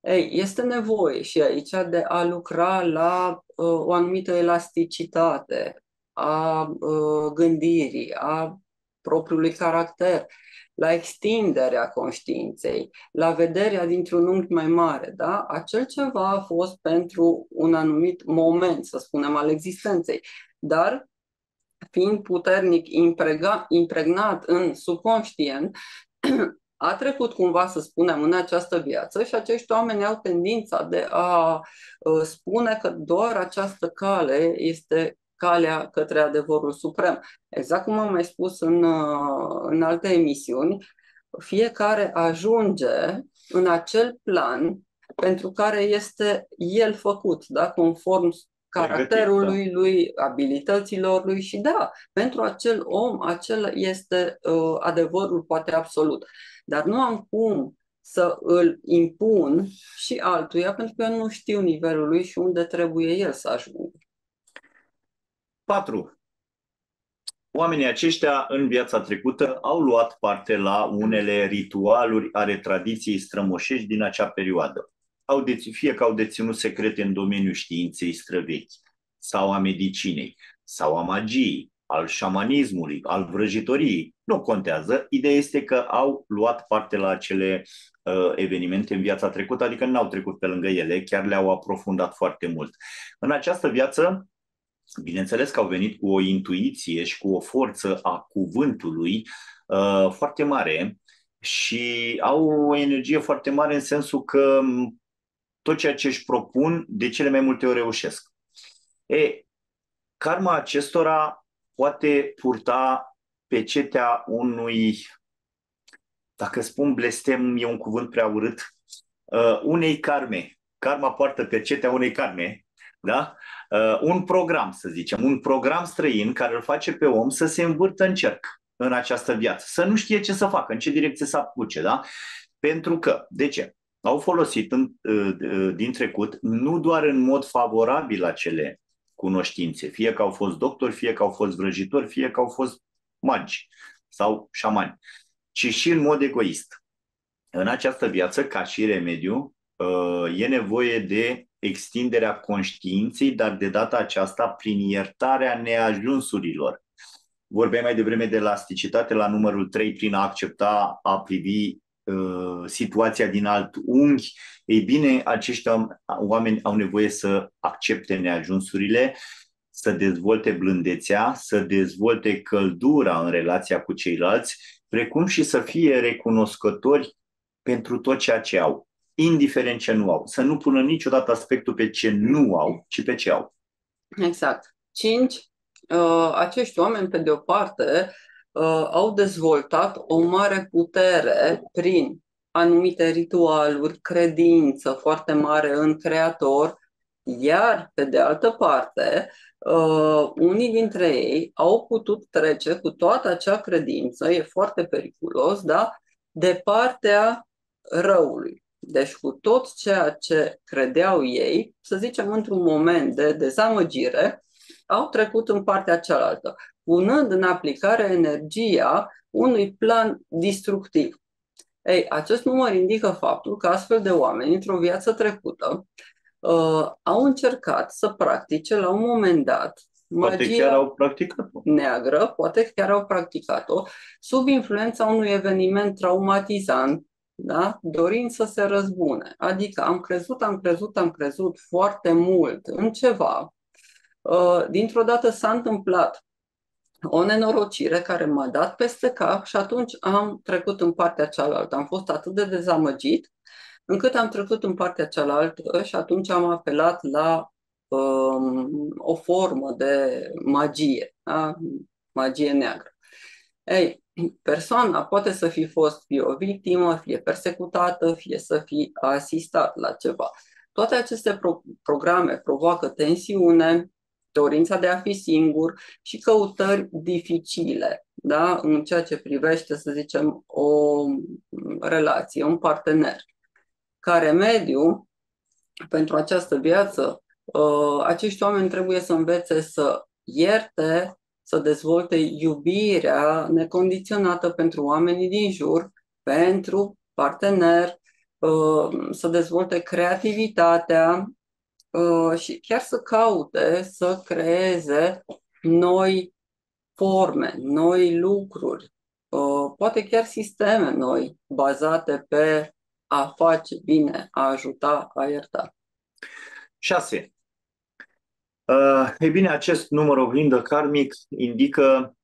Ei, este nevoie și aici de a lucra la uh, o anumită elasticitate a uh, gândirii, a propriului caracter, la extinderea conștiinței, la vederea dintr-un unghi mai mare. Da? Acel ceva a fost pentru un anumit moment, să spunem, al existenței. Dar fiind puternic imprega, impregnat în subconștient, a trecut cumva, să spunem, în această viață și acești oameni au tendința de a uh, spune că doar această cale este calea către adevărul suprem. Exact cum am mai spus în, uh, în alte emisiuni, fiecare ajunge în acel plan pentru care este el făcut, da? conform caracterului da. lui, abilităților lui și da, pentru acel om, acel este uh, adevărul poate absolut. Dar nu am cum să îl impun și altuia pentru că eu nu știu nivelul lui și unde trebuie el să ajungă. 4. Oamenii aceștia în viața trecută au luat parte la unele ritualuri ale tradiției strămoșești din acea perioadă. Au deț- fie că au deținut secrete în domeniul științei străvechi, sau a medicinei, sau a magiei, al șamanismului, al vrăjitoriei. Nu contează. Ideea este că au luat parte la acele uh, evenimente în viața trecută, adică nu au trecut pe lângă ele, chiar le-au aprofundat foarte mult. În această viață, Bineînțeles că au venit cu o intuiție și cu o forță a cuvântului uh, foarte mare și au o energie foarte mare în sensul că tot ceea ce își propun, de cele mai multe ori reușesc. E, karma acestora poate purta pe cetea unui, dacă spun blestem, e un cuvânt prea urât, uh, unei karme. Karma poartă pe cetea unei karme, da? Uh, un program, să zicem, un program străin care îl face pe om să se învârtă în cerc în această viață, să nu știe ce să facă, în ce direcție să apuce, da? Pentru că, de ce? Au folosit în, uh, uh, din trecut nu doar în mod favorabil acele cunoștințe, fie că au fost doctori, fie că au fost vrăjitori, fie că au fost magi sau șamani, ci și în mod egoist. În această viață, ca și remediu, uh, e nevoie de extinderea conștiinței, dar de data aceasta prin iertarea neajunsurilor. Vorbeam mai devreme de elasticitate la numărul 3 prin a accepta, a privi uh, situația din alt unghi. Ei bine, acești oameni au nevoie să accepte neajunsurile, să dezvolte blândețea, să dezvolte căldura în relația cu ceilalți, precum și să fie recunoscători pentru tot ceea ce au indiferent ce nu au. Să nu pună niciodată aspectul pe ce nu au, ci pe ce au. Exact. Cinci, uh, acești oameni, pe de o parte, uh, au dezvoltat o mare putere prin anumite ritualuri, credință foarte mare în creator, iar, pe de altă parte, uh, unii dintre ei au putut trece cu toată acea credință, e foarte periculos, da, de partea răului. Deci cu tot ceea ce credeau ei, să zicem într-un moment de dezamăgire, au trecut în partea cealaltă, punând în aplicare energia unui plan destructiv. Ei, acest număr indică faptul că astfel de oameni, într-o viață trecută, uh, au încercat să practice la un moment dat Poate magia chiar au practicat-o. neagră, poate chiar au practicat-o, sub influența unui eveniment traumatizant, da? dorind să se răzbune. Adică am crezut, am crezut, am crezut foarte mult în ceva. Uh, Dintr-o dată s-a întâmplat o nenorocire care m-a dat peste cap și atunci am trecut în partea cealaltă. Am fost atât de dezamăgit încât am trecut în partea cealaltă și atunci am apelat la um, o formă de magie, da? magie neagră. Ei, persoana poate să fi fost fie o victimă, fie persecutată, fie să fi asistat la ceva. Toate aceste pro- programe provoacă tensiune, dorința de a fi singur și căutări dificile, da? în ceea ce privește, să zicem, o relație, un partener. Ca remediu pentru această viață, uh, acești oameni trebuie să învețe să ierte, să dezvolte iubirea necondiționată pentru oamenii din jur, pentru partener, uh, să dezvolte creativitatea uh, și chiar să caute să creeze noi forme, noi lucruri, poate chiar sisteme noi bazate pe a face bine, a ajuta, a ierta. 6. Uh, ei bine, acest număr oglindă karmic indică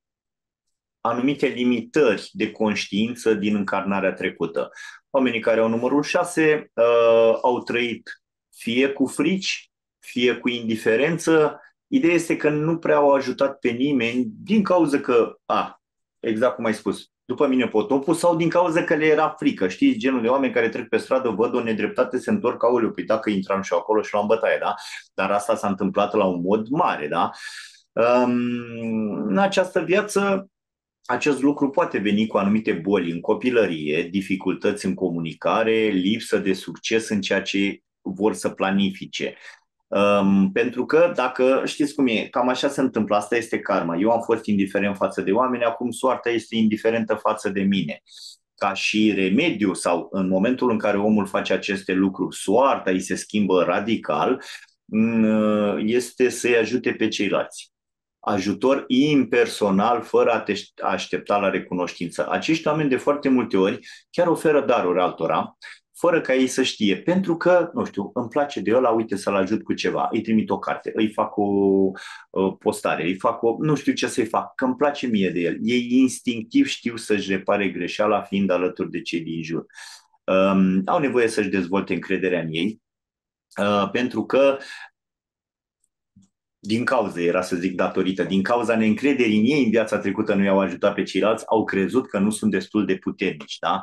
anumite limitări de conștiință din încarnarea trecută. Oamenii care au numărul 6 uh, au trăit fie cu frici, fie cu indiferență. Ideea este că nu prea au ajutat pe nimeni din cauza că, a, exact cum ai spus, după mine potopul sau din cauza că le era frică. Știți, genul de oameni care trec pe stradă, văd o nedreptate, se întorc ca oleu, păi dacă intram și acolo și luam bătaie, da? Dar asta s-a întâmplat la un mod mare, da? Um, în această viață, acest lucru poate veni cu anumite boli în copilărie, dificultăți în comunicare, lipsă de succes în ceea ce vor să planifice. Um, pentru că dacă știți cum e, cam așa se întâmplă, asta este karma. Eu am fost indiferent față de oameni, acum soarta este indiferentă față de mine. Ca și remediu sau în momentul în care omul face aceste lucruri, soarta îi se schimbă radical, mm, este să-i ajute pe ceilalți ajutor impersonal, fără a te aștepta la recunoștință. Acești oameni de foarte multe ori chiar oferă daruri altora fără ca ei să știe, pentru că, nu știu, îmi place de ăla, uite să-l ajut cu ceva, îi trimit o carte, îi fac o uh, postare, îi fac o, nu știu ce să-i fac, că îmi place mie de el. Ei instinctiv știu să-și repare greșeala fiind alături de cei din jur. Um, au nevoie să-și dezvolte încrederea în ei, uh, pentru că din cauza, era să zic datorită, din cauza neîncrederii în ei în viața trecută nu i-au ajutat pe ceilalți, au crezut că nu sunt destul de puternici, da?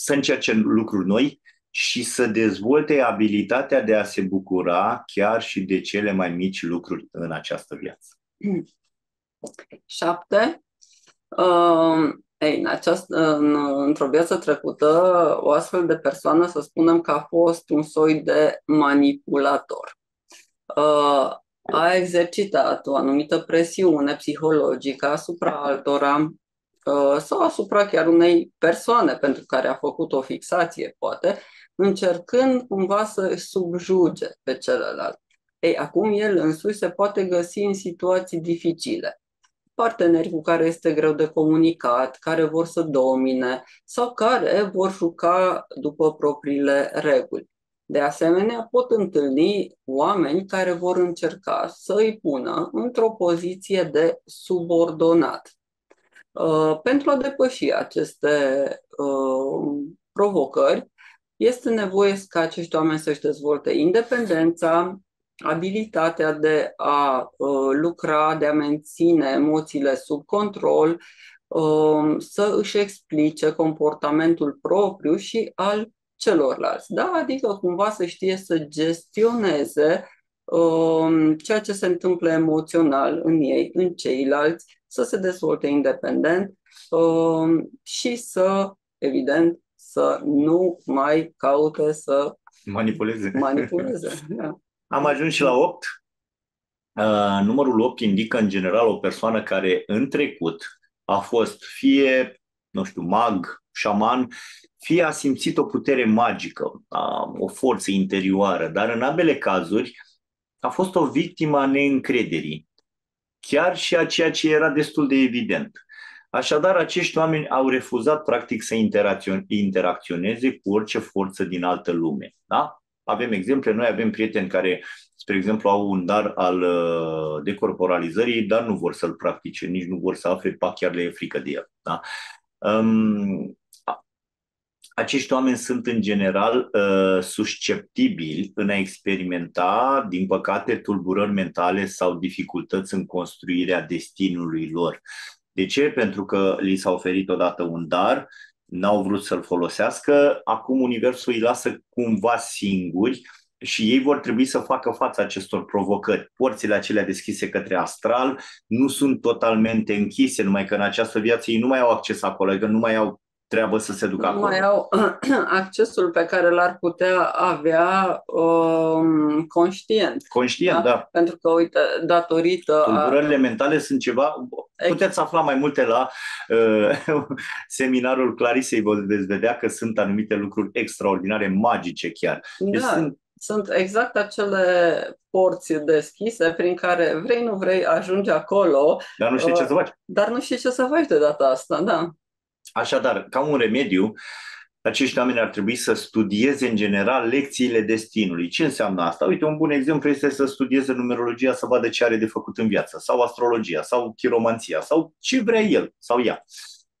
Să încerce lucruri noi și să dezvolte abilitatea de a se bucura chiar și de cele mai mici lucruri în această viață. Șapte. Uh, ei, în această, în, într-o viață trecută, o astfel de persoană, să spunem că a fost un soi de manipulator. Uh, a exercitat o anumită presiune psihologică asupra altora uh, sau asupra chiar unei persoane pentru care a făcut o fixație, poate, încercând cumva să subjuge pe celălalt. Ei, acum el însuși se poate găsi în situații dificile. Parteneri cu care este greu de comunicat, care vor să domine sau care vor juca după propriile reguli. De asemenea, pot întâlni oameni care vor încerca să îi pună într-o poziție de subordonat. Uh, pentru a depăși aceste uh, provocări, este nevoie ca acești oameni să-și dezvolte independența, abilitatea de a uh, lucra, de a menține emoțiile sub control, să își explice comportamentul propriu și al celorlalți. Da? Adică cumva să știe să gestioneze um, ceea ce se întâmplă emoțional în ei, în ceilalți, să se dezvolte independent um, și să, evident, să nu mai caute să manipuleze. manipuleze da. Am ajuns și la 8. Uh, numărul 8 indică în general o persoană care în trecut a fost fie, nu știu, mag, șaman, fie a simțit o putere magică, o forță interioară, dar în ambele cazuri a fost o victimă a neîncrederii. Chiar și a ceea ce era destul de evident. Așadar, acești oameni au refuzat practic să interacționeze cu orice forță din altă lume. Da? Avem exemple, noi avem prieteni care, spre exemplu, au un dar al uh, decorporalizării, dar nu vor să-l practice, nici nu vor să afle, pa chiar le e frică de el. Da? Um, acești oameni sunt în general uh, susceptibili în a experimenta, din păcate, tulburări mentale sau dificultăți în construirea destinului lor. De ce? Pentru că li s-a oferit odată un dar, n-au vrut să-l folosească, acum Universul îi lasă cumva singuri și ei vor trebui să facă față acestor provocări. Porțile acelea deschise către astral nu sunt totalmente închise, numai că în această viață ei nu mai au acces acolo, adică nu mai au treabă să se ducă nu acolo. mai au accesul pe care l-ar putea avea um, conștient. Conștient, da. da. Pentru că, uite, datorită... Tulburările a... mentale sunt ceva... Puteți afla mai multe la uh, seminarul Clarisei, vă veți vedea că sunt anumite lucruri extraordinare, magice chiar. Deci da. sunt sunt exact acele porți deschise prin care vrei, nu vrei, ajungi acolo. Dar nu știi ce să faci. Dar nu știi ce să faci de data asta, da. Așadar, ca un remediu, acești oameni ar trebui să studieze în general lecțiile destinului. Ce înseamnă asta? Uite, un bun exemplu este să studieze numerologia, să vadă ce are de făcut în viață, sau astrologia, sau chiromanția, sau ce vrea el sau ea.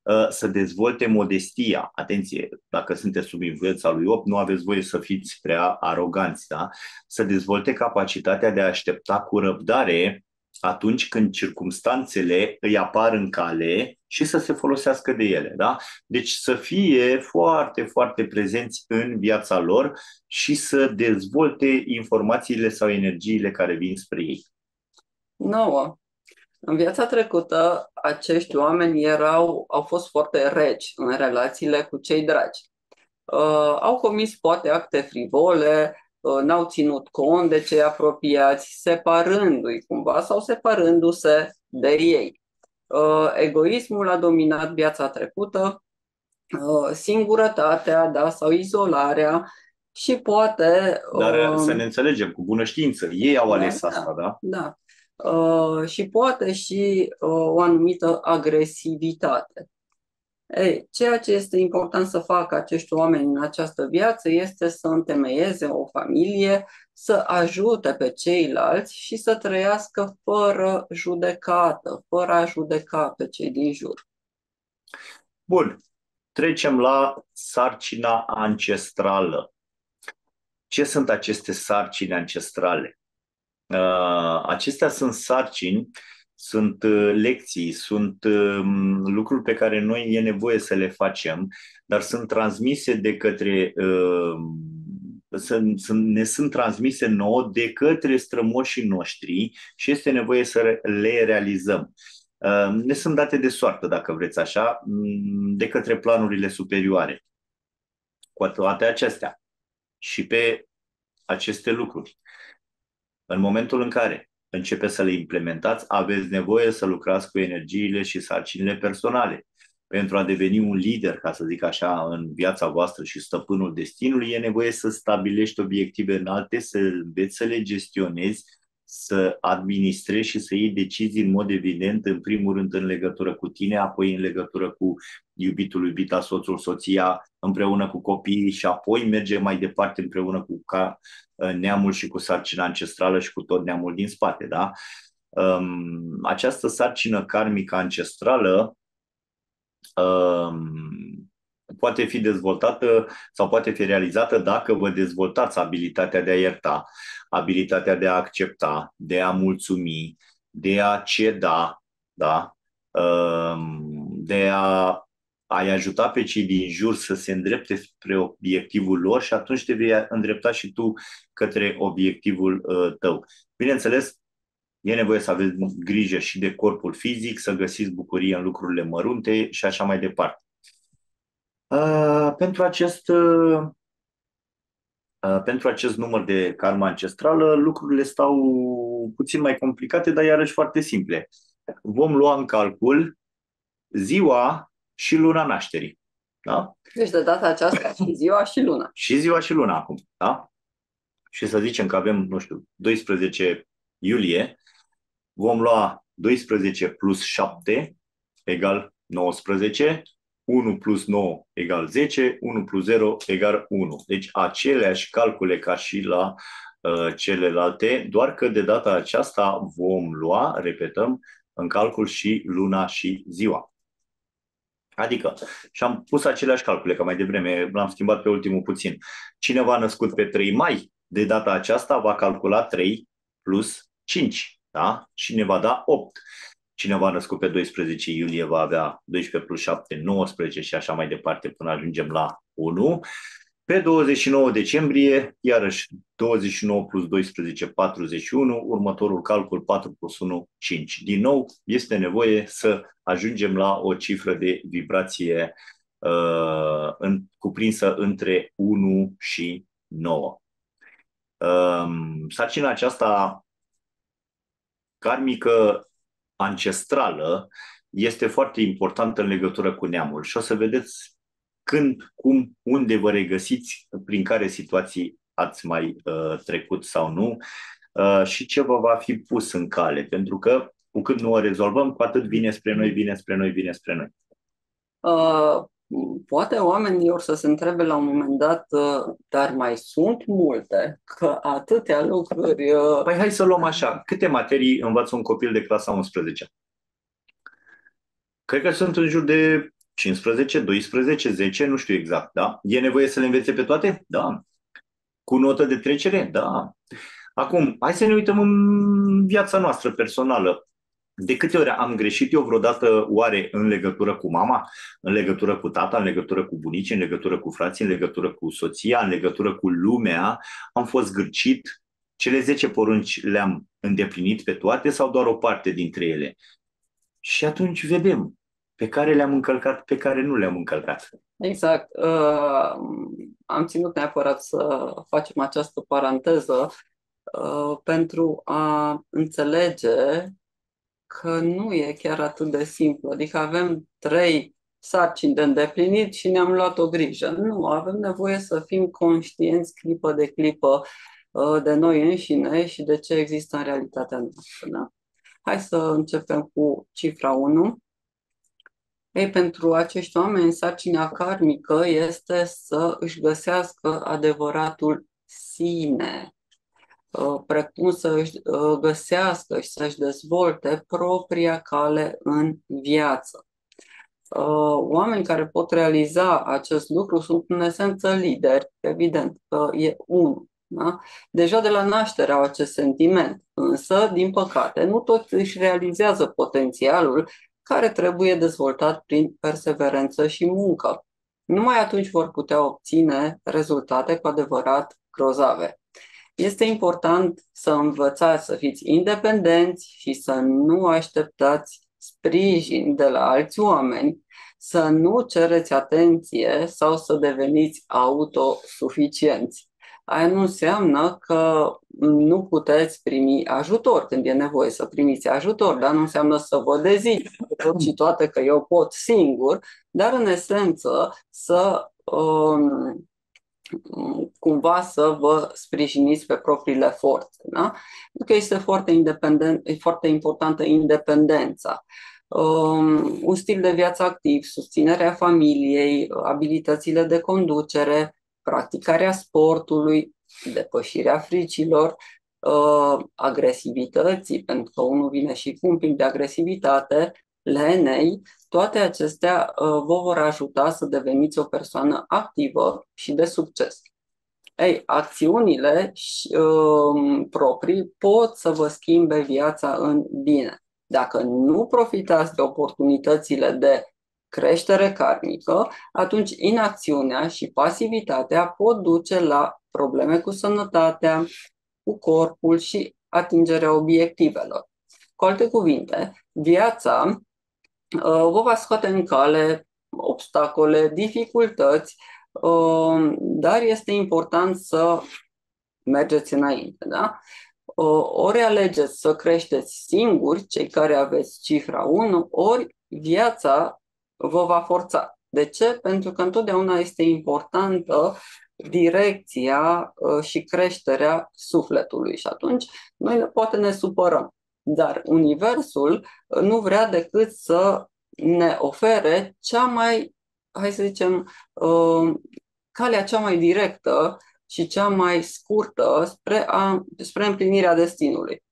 Uh, să dezvolte modestia. Atenție, dacă sunteți sub influența lui 8, nu aveți voie să fiți prea aroganți, da? Să dezvolte capacitatea de a aștepta cu răbdare atunci când circumstanțele îi apar în cale și să se folosească de ele. Da? Deci să fie foarte, foarte prezenți în viața lor și să dezvolte informațiile sau energiile care vin spre ei. Nouă. În viața trecută, acești oameni erau, au fost foarte reci în relațiile cu cei dragi. Uh, au comis poate acte frivole, Uh, n-au ținut cont de cei apropiați, separându-i cumva sau separându-se de ei. Uh, egoismul a dominat viața trecută, uh, singurătatea da, sau izolarea și poate... Dar să ne înțelegem cu bună știință, ei au da, ales da, asta, da? Da. Și poate și o anumită agresivitate. Ei, ceea ce este important să facă acești oameni în această viață este să întemeieze o familie, să ajute pe ceilalți și să trăiască fără judecată, fără a judeca pe cei din jur. Bun. Trecem la sarcina ancestrală. Ce sunt aceste sarcini ancestrale? Uh, acestea sunt sarcini sunt uh, lecții, sunt um, lucruri pe care noi e nevoie să le facem, dar sunt transmise de către um, sunt, sunt, ne sunt transmise nouă de către strămoșii noștri și este nevoie să le realizăm. Um, ne sunt date de soartă, dacă vreți așa, mm, de către planurile superioare. Cu toate acestea și pe aceste lucruri. În momentul în care începeți să le implementați, aveți nevoie să lucrați cu energiile și sarcinile personale. Pentru a deveni un lider, ca să zic așa, în viața voastră și stăpânul destinului, e nevoie să stabilești obiective înalte, să înveți să le gestionezi, să administrezi și să iei decizii în mod evident, în primul rând în legătură cu tine, apoi în legătură cu iubitul, iubita, soțul, soția, împreună cu copiii și apoi merge mai departe împreună cu ca, uh, neamul și cu sarcina ancestrală și cu tot neamul din spate. Da? Um, această sarcină karmică ancestrală um, poate fi dezvoltată sau poate fi realizată dacă vă dezvoltați abilitatea de a ierta, abilitatea de a accepta, de a mulțumi, de a ceda, da? Um, de a ai ajuta pe cei din jur să se îndrepte spre obiectivul lor și atunci te vei îndrepta și tu către obiectivul uh, tău. Bineînțeles, e nevoie să aveți grijă și de corpul fizic, să găsiți bucurie în lucrurile mărunte și așa mai departe. Uh, pentru acest uh, uh, pentru acest număr de karma ancestrală, lucrurile stau puțin mai complicate, dar iarăși foarte simple. Vom lua în calcul ziua și luna nașterii. Da? Deci de data aceasta și ziua și luna. Și ziua și luna acum, da? Și să zicem că avem, nu știu, 12 iulie, vom lua 12 plus 7 egal 19, 1 plus 9 egal 10, 1 plus 0 egal 1. Deci aceleași calcule ca și la uh, celelalte, doar că de data aceasta vom lua, repetăm, în calcul și luna și ziua. Adică, și am pus aceleași calcule, că mai devreme l-am schimbat pe ultimul puțin. Cineva născut pe 3 mai, de data aceasta va calcula 3 plus 5, da? Și ne va da 8. Cineva născut pe 12 iulie va avea 12 plus 7, 19 și așa mai departe până ajungem la 1. Pe 29 decembrie, iarăși 29 plus 12, 41, următorul calcul 4 plus 1, 5. Din nou, este nevoie să ajungem la o cifră de vibrație uh, în, cuprinsă între 1 și 9. Um, sarcina aceasta karmică ancestrală este foarte importantă în legătură cu neamul și o să vedeți când, cum, unde vă regăsiți, prin care situații ați mai uh, trecut sau nu uh, și ce vă va fi pus în cale, pentru că cu cât nu o rezolvăm, cu atât vine spre noi, vine spre noi, vine spre noi. Uh, poate oamenii or să se întrebe la un moment dat, uh, dar mai sunt multe, că atâtea lucruri... Uh... Păi hai să luăm așa, câte materii învață un copil de clasa 11? Cred că sunt în jur de 15, 12, 10, nu știu exact, da? E nevoie să le învețe pe toate? Da. Cu notă de trecere? Da. Acum, hai să ne uităm în viața noastră personală. De câte ori am greșit eu vreodată oare în legătură cu mama, în legătură cu tata, în legătură cu bunicii, în legătură cu frații, în legătură cu soția, în legătură cu lumea, am fost gârcit, cele 10 porunci le-am îndeplinit pe toate sau doar o parte dintre ele? Și atunci vedem pe care le-am încălcat, pe care nu le-am încălcat. Exact. Uh, am ținut neapărat să facem această paranteză uh, pentru a înțelege că nu e chiar atât de simplu. Adică avem trei sarcini de îndeplinit și ne-am luat o grijă. Nu, avem nevoie să fim conștienți clipă de clipă uh, de noi înșine și de ce există în realitatea noastră. Da? Hai să începem cu cifra 1. Ei, pentru acești oameni, sarcina karmică este să își găsească adevăratul sine, uh, precum să își uh, găsească și să-și dezvolte propria cale în viață. Uh, oameni care pot realiza acest lucru sunt în esență lideri, evident că e unul. Da? Deja de la naștere au acest sentiment, însă, din păcate, nu toți își realizează potențialul care trebuie dezvoltat prin perseverență și muncă. Numai atunci vor putea obține rezultate cu adevărat grozave. Este important să învățați să fiți independenți și să nu așteptați sprijin de la alți oameni, să nu cereți atenție sau să deveniți autosuficienți. Aia nu înseamnă că nu puteți primi ajutor când e nevoie să primiți ajutor, dar nu înseamnă să vă dezici tot și toate că eu pot singur, dar în esență să um, cumva să vă sprijiniți pe propriile forțe. Da? Pentru că este foarte, independent, e foarte importantă independența. Um, un stil de viață activ, susținerea familiei, abilitățile de conducere, practicarea sportului, depășirea fricilor, uh, agresivității, pentru că unul vine și cu un pic de agresivitate, lenei, toate acestea uh, vă vor ajuta să deveniți o persoană activă și de succes. Ei, acțiunile uh, proprii pot să vă schimbe viața în bine. Dacă nu profitați de oportunitățile de creștere karmică, atunci inacțiunea și pasivitatea pot duce la probleme cu sănătatea, cu corpul și atingerea obiectivelor. Cu alte cuvinte, viața uh, vă va scoate în cale obstacole, dificultăți, uh, dar este important să mergeți înainte. Da? Uh, ori alegeți să creșteți singuri, cei care aveți cifra 1, ori viața vă va forța. De ce? Pentru că întotdeauna este importantă direcția uh, și creșterea sufletului și atunci noi poate ne supărăm. Dar Universul nu vrea decât să ne ofere cea mai, hai să zicem, uh, calea cea mai directă și cea mai scurtă spre, a, spre împlinirea destinului.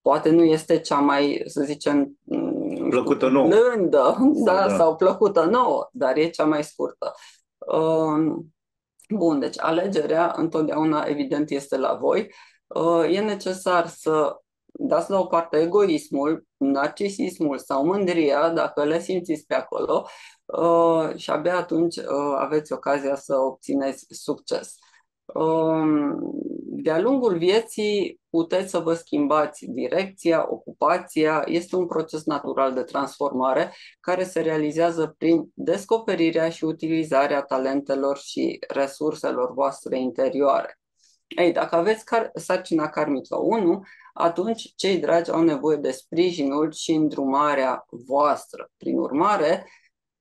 Poate nu este cea mai, să zicem, mm, plăcută nouă. Lândă, da, da, sau plăcută nouă, dar e cea mai scurtă. Uh, bun, deci alegerea întotdeauna, evident, este la voi. Uh, e necesar să dați la o parte egoismul, narcisismul sau mândria, dacă le simțiți pe acolo, uh, și abia atunci uh, aveți ocazia să obțineți succes. Um, de-a lungul vieții puteți să vă schimbați direcția, ocupația. Este un proces natural de transformare care se realizează prin descoperirea și utilizarea talentelor și resurselor voastre interioare. Ei, dacă aveți car- sarcina karmică 1, atunci cei dragi au nevoie de sprijinul și îndrumarea voastră. Prin urmare,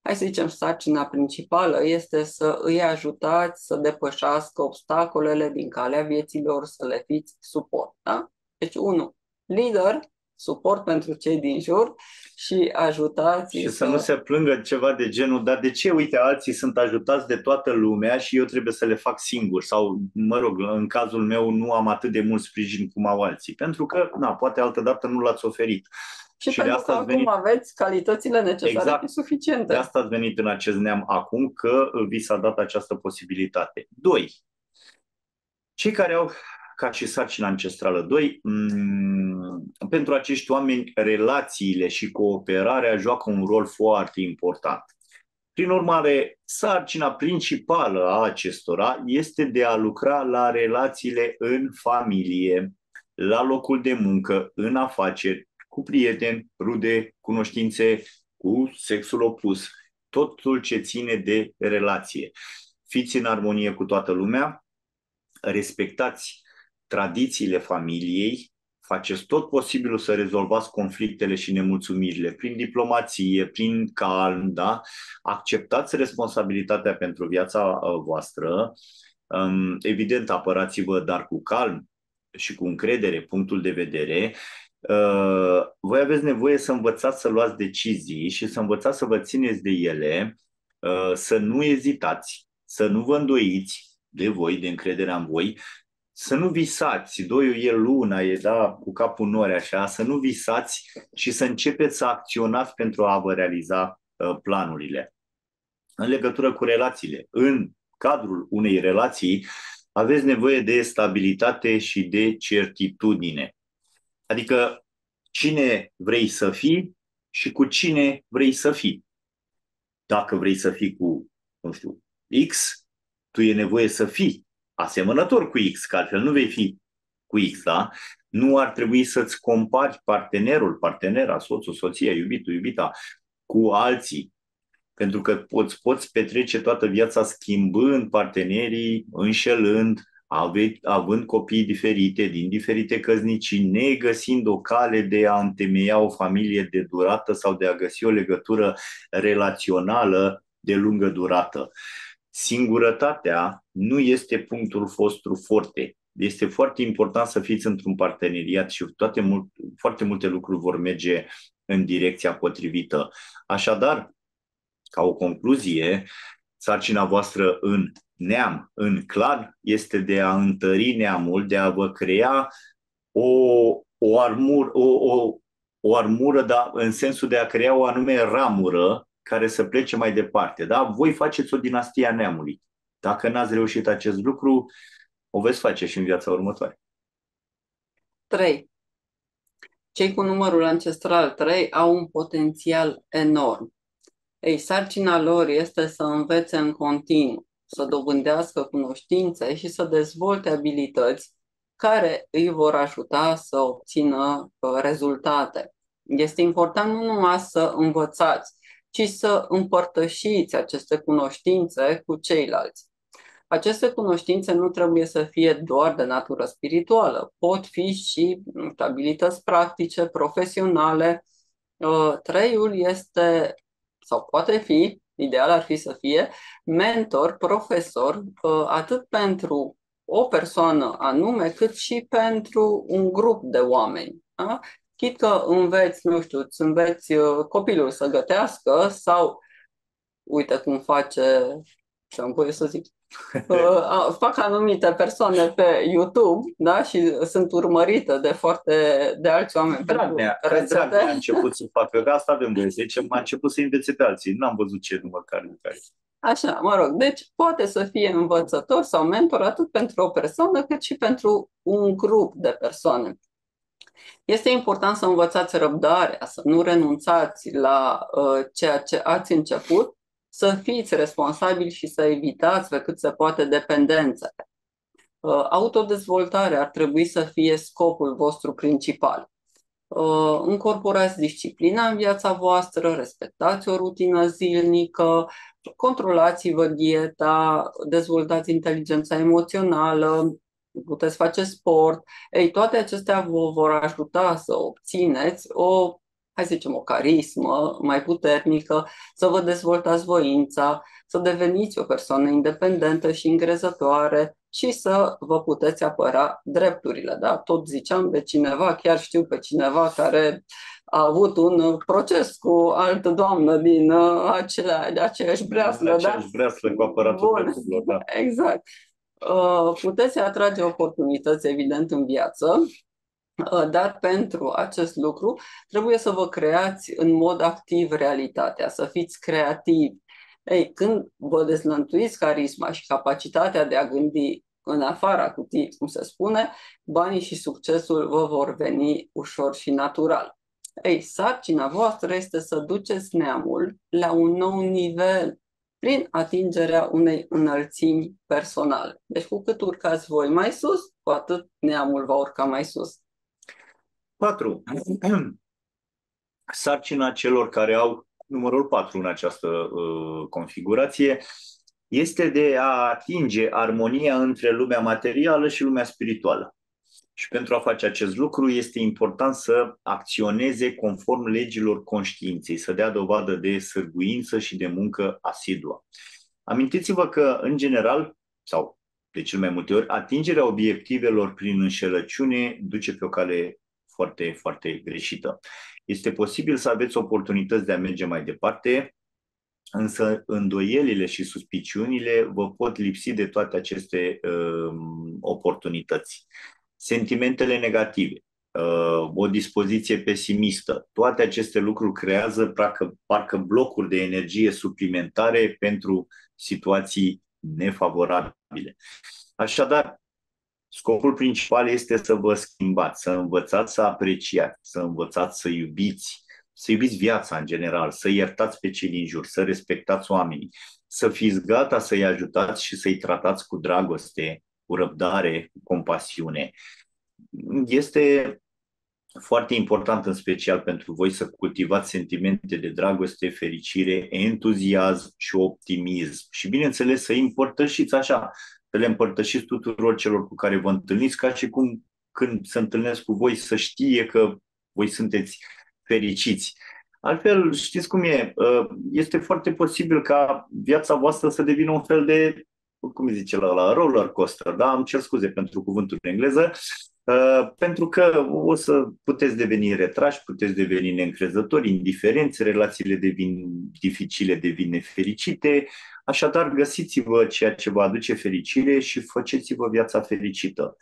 hai să zicem, sarcina principală este să îi ajutați să depășească obstacolele din calea vieților, să le fiți suport. Da? Deci, unu, lider, suport pentru cei din jur și ajutați. Și să, să nu se plângă ceva de genul, dar de ce, uite, alții sunt ajutați de toată lumea și eu trebuie să le fac singur? Sau, mă rog, în cazul meu nu am atât de mult sprijin cum au alții. Pentru că, na, poate altă dată nu l-ați oferit. Și, și pentru de asta că acum venit... aveți calitățile necesare exact. și suficiente. De asta ați venit în acest neam acum, că vi s-a dat această posibilitate. Doi, cei care au ca și sarcina ancestrală 2, mm, pentru acești oameni relațiile și cooperarea joacă un rol foarte important. Prin urmare, sarcina principală a acestora este de a lucra la relațiile în familie, la locul de muncă, în afaceri, cu prieteni, rude, cunoștințe, cu sexul opus, totul ce ține de relație. Fiți în armonie cu toată lumea, respectați tradițiile familiei, faceți tot posibilul să rezolvați conflictele și nemulțumirile prin diplomație, prin calm, da? acceptați responsabilitatea pentru viața uh, voastră, um, evident apărați-vă, dar cu calm și cu încredere punctul de vedere, uh, voi aveți nevoie să învățați să luați decizii și să învățați să vă țineți de ele, uh, să nu ezitați, să nu vă îndoiți de voi, de încrederea în voi, să nu visați, doiul e luna, e da, cu capul nori așa, să nu visați și să începeți să acționați pentru a vă realiza uh, planurile. În legătură cu relațiile, în cadrul unei relații, aveți nevoie de stabilitate și de certitudine. Adică cine vrei să fii și cu cine vrei să fii. Dacă vrei să fii cu, nu știu, X, tu e nevoie să fii asemănător cu X, că altfel nu vei fi cu X, da? Nu ar trebui să-ți compari partenerul, partenera, soțul, soția, iubitul, iubita cu alții. Pentru că poți, poți petrece toată viața schimbând partenerii, înșelând, având copii diferite, din diferite căznicii, negăsind o cale de a întemeia o familie de durată sau de a găsi o legătură relațională de lungă durată. Singurătatea nu este punctul vostru forte. Este foarte important să fiți într-un parteneriat și toate mult, foarte multe lucruri vor merge în direcția potrivită. Așadar, ca o concluzie, sarcina voastră în neam, în clan, este de a întări neamul, de a vă crea o, o, armură, o, o, o armură, dar în sensul de a crea o anume ramură care să plece mai departe. Da? Voi faceți o dinastie a neamului. Dacă n-ați reușit acest lucru, o veți face și în viața următoare. 3. Cei cu numărul ancestral 3 au un potențial enorm. Ei, sarcina lor este să învețe în continuu, să dobândească cunoștințe și să dezvolte abilități care îi vor ajuta să obțină uh, rezultate. Este important nu numai să învățați, ci să împărtășiți aceste cunoștințe cu ceilalți. Aceste cunoștințe nu trebuie să fie doar de natură spirituală, pot fi și abilități practice, profesionale. Uh, Treiul este, sau poate fi, ideal ar fi să fie, mentor, profesor, uh, atât pentru o persoană anume, cât și pentru un grup de oameni. Da? Chit că înveți, nu știu, îți înveți uh, copilul să gătească sau uite cum face, ce am voie să zic, uh, fac anumite persoane pe YouTube, da, și sunt urmărite de foarte, de alți oameni. Dragnea, Dragnea a început să facă, că asta avem voie să zicem, a început să învețe pe alții, n-am văzut ce număr care care. Așa, mă rog, deci poate să fie învățător sau mentor atât pentru o persoană cât și pentru un grup de persoane. Este important să învățați răbdarea, să nu renunțați la uh, ceea ce ați început, să fiți responsabili și să evitați pe cât se poate dependențele. Uh, autodezvoltarea ar trebui să fie scopul vostru principal. Uh, încorporați disciplina în viața voastră, respectați o rutină zilnică, controlați-vă dieta, dezvoltați inteligența emoțională, puteți face sport. Ei, toate acestea vă vor ajuta să obțineți o, hai să zicem, o carismă mai puternică, să vă dezvoltați voința, să deveniți o persoană independentă și îngrezătoare și să vă puteți apăra drepturile. Da? Tot ziceam de cineva, chiar știu pe cineva care a avut un proces cu altă doamnă din uh, acelea, de aceeași breaslă. De aceeași da? breaslă cu apăratul drepturilor, da. Exact. Uh, puteți atrage oportunități, evident, în viață, uh, dar pentru acest lucru trebuie să vă creați în mod activ realitatea, să fiți creativi. Ei, când vă dezlăntuiți carisma și capacitatea de a gândi în afara cutii, cum se spune, banii și succesul vă vor veni ușor și natural. Ei, sarcina voastră este să duceți neamul la un nou nivel prin atingerea unei înălțimi personale. Deci cu cât urcați voi mai sus, cu atât neamul va urca mai sus. 4. Sarcina celor care au numărul 4 în această uh, configurație este de a atinge armonia între lumea materială și lumea spirituală. Și pentru a face acest lucru este important să acționeze conform legilor conștiinței, să dea dovadă de sârguință și de muncă asiduă. Amintiți-vă că, în general, sau de cel mai multe ori, atingerea obiectivelor prin înșelăciune duce pe o cale foarte, foarte greșită. Este posibil să aveți oportunități de a merge mai departe, însă îndoielile și suspiciunile vă pot lipsi de toate aceste uh, oportunități sentimentele negative, uh, o dispoziție pesimistă. Toate aceste lucruri creează parcă, parcă blocuri de energie suplimentare pentru situații nefavorabile. Așadar, scopul principal este să vă schimbați, să învățați să apreciați, să învățați să iubiți, să iubiți viața în general, să iertați pe cei din jur, să respectați oamenii, să fiți gata să-i ajutați și să-i tratați cu dragoste, cu răbdare, cu compasiune. Este foarte important în special pentru voi să cultivați sentimente de dragoste, fericire, entuziasm și optimism. Și bineînțeles să îi împărtășiți așa, să le împărtășiți tuturor celor cu care vă întâlniți, ca și cum când se întâlnesc cu voi să știe că voi sunteți fericiți. Altfel, știți cum e, ă, este foarte posibil ca viața voastră să devină un fel de cum zice la, la roller coaster, da? Am cer scuze pentru cuvântul în engleză, uh, pentru că o să puteți deveni retrași, puteți deveni neîncrezători, indiferenți, relațiile devin dificile, devin nefericite, așadar găsiți-vă ceea ce vă aduce fericire și faceți-vă viața fericită.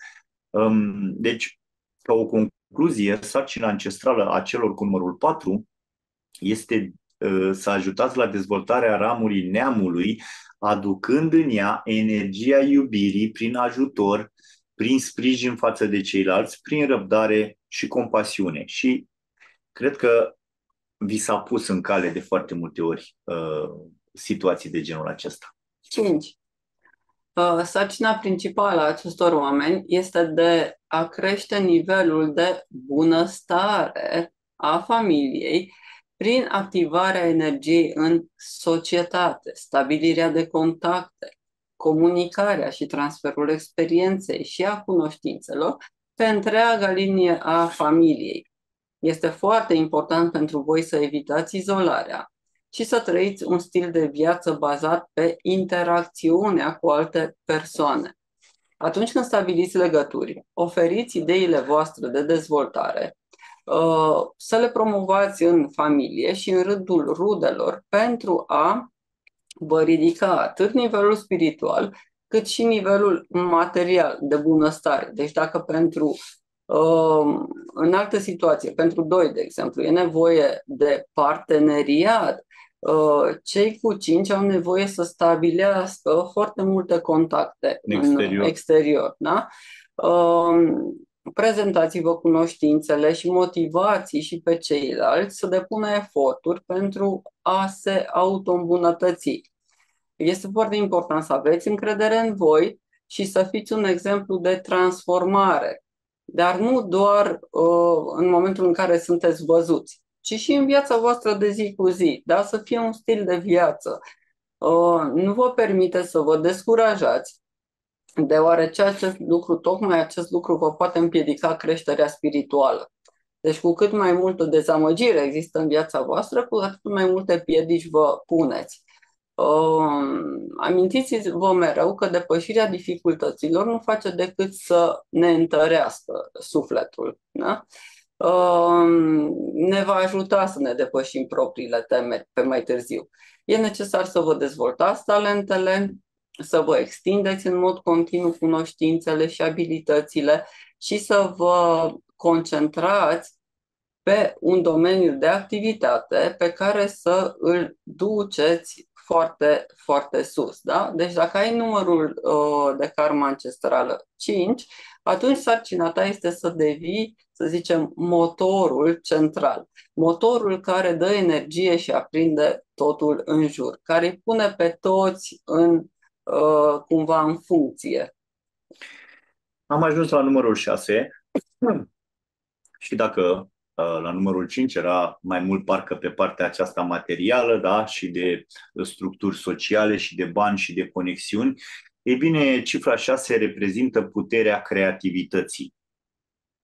Um, deci, ca o concluzie, sarcina ancestrală a celor cu numărul 4 este uh, să ajutați la dezvoltarea ramurii neamului aducând în ea energia iubirii prin ajutor, prin sprijin față de ceilalți, prin răbdare și compasiune. Și cred că vi s-a pus în cale de foarte multe ori uh, situații de genul acesta. 5. Uh, sarcina principală a acestor oameni este de a crește nivelul de bunăstare a familiei prin activarea energiei în societate, stabilirea de contacte, comunicarea și transferul experienței și a cunoștințelor pe întreaga linie a familiei. Este foarte important pentru voi să evitați izolarea și să trăiți un stil de viață bazat pe interacțiunea cu alte persoane. Atunci când stabiliți legături, oferiți ideile voastre de dezvoltare uh, să le promovați în familie și în rândul rudelor pentru a vă ridica atât nivelul spiritual, cât și nivelul material de bunăstare. Deci dacă pentru uh, în altă situație, pentru doi, de exemplu, e nevoie de parteneriat, uh, cei cu cinci au nevoie să stabilească foarte multe contacte în exterior. În exterior da? Uh, prezentați-vă cunoștințele și motivați și pe ceilalți să depună eforturi pentru a se auto-îmbunătăți. Este foarte important să aveți încredere în voi și să fiți un exemplu de transformare, dar nu doar uh, în momentul în care sunteți văzuți, ci și în viața voastră de zi cu zi, da? să fie un stil de viață. Uh, nu vă permite să vă descurajați, deoarece acest lucru, tocmai acest lucru vă poate împiedica creșterea spirituală. Deci cu cât mai multă dezamăgire există în viața voastră, cu atât mai multe piedici vă puneți. Uh, amintiți-vă mereu că depășirea dificultăților nu face decât să ne întărească sufletul. Da? Uh, ne va ajuta să ne depășim propriile temeri pe mai târziu. E necesar să vă dezvoltați talentele, să vă extindeți în mod continuu cunoștințele și abilitățile și să vă concentrați pe un domeniu de activitate pe care să îl duceți foarte, foarte sus. Da? Deci dacă ai numărul uh, de karma ancestrală 5, atunci sarcina ta este să devii, să zicem, motorul central. Motorul care dă energie și aprinde totul în jur, care îi pune pe toți în, uh, cumva în funcție. Am ajuns la numărul 6 și dacă Uh, la numărul 5 era mai mult parcă pe partea aceasta materială da? și de structuri sociale și de bani și de conexiuni. Ei bine, cifra 6 reprezintă puterea creativității.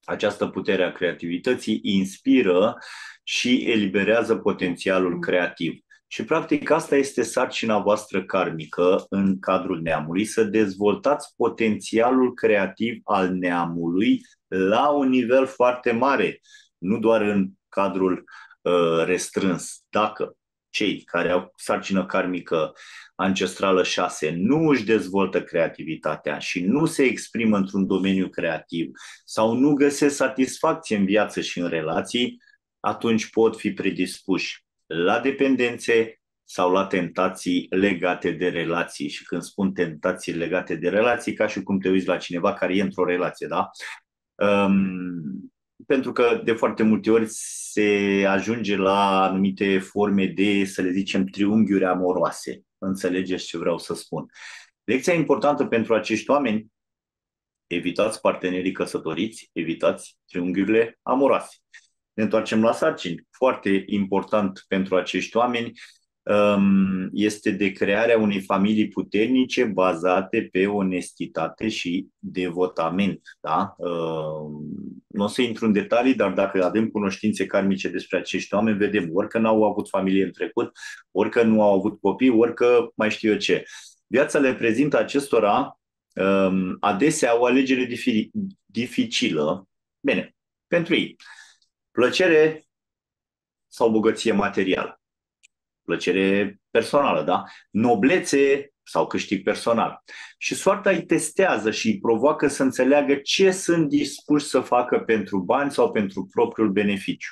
Această putere a creativității inspiră și eliberează potențialul creativ. Și practic asta este sarcina voastră karmică în cadrul neamului, să dezvoltați potențialul creativ al neamului la un nivel foarte mare nu doar în cadrul uh, restrâns. Dacă cei care au sarcină karmică ancestrală 6 nu își dezvoltă creativitatea și nu se exprimă într-un domeniu creativ sau nu găsesc satisfacție în viață și în relații, atunci pot fi predispuși la dependențe sau la tentații legate de relații. Și când spun tentații legate de relații, ca și cum te uiți la cineva care e într-o relație, da? Um, pentru că de foarte multe ori se ajunge la anumite forme de, să le zicem, triunghiuri amoroase. Înțelegeți ce vreau să spun. Lecția importantă pentru acești oameni, evitați partenerii căsătoriți, evitați triunghiurile amoroase. Ne întoarcem la sarcini. Foarte important pentru acești oameni Um, este de crearea unei familii puternice bazate pe onestitate și devotament. Da? Um, nu o să intru în detalii, dar dacă avem cunoștințe karmice despre acești oameni, vedem ori că n-au avut familie în trecut, ori că nu au avut copii, ori că mai știu eu ce. Viața le prezintă acestora um, adesea o alegere dificilă. Bine, pentru ei. Plăcere sau bogăție materială plăcere personală, da? Noblețe sau câștig personal. Și soarta îi testează și îi provoacă să înțeleagă ce sunt dispuși să facă pentru bani sau pentru propriul beneficiu.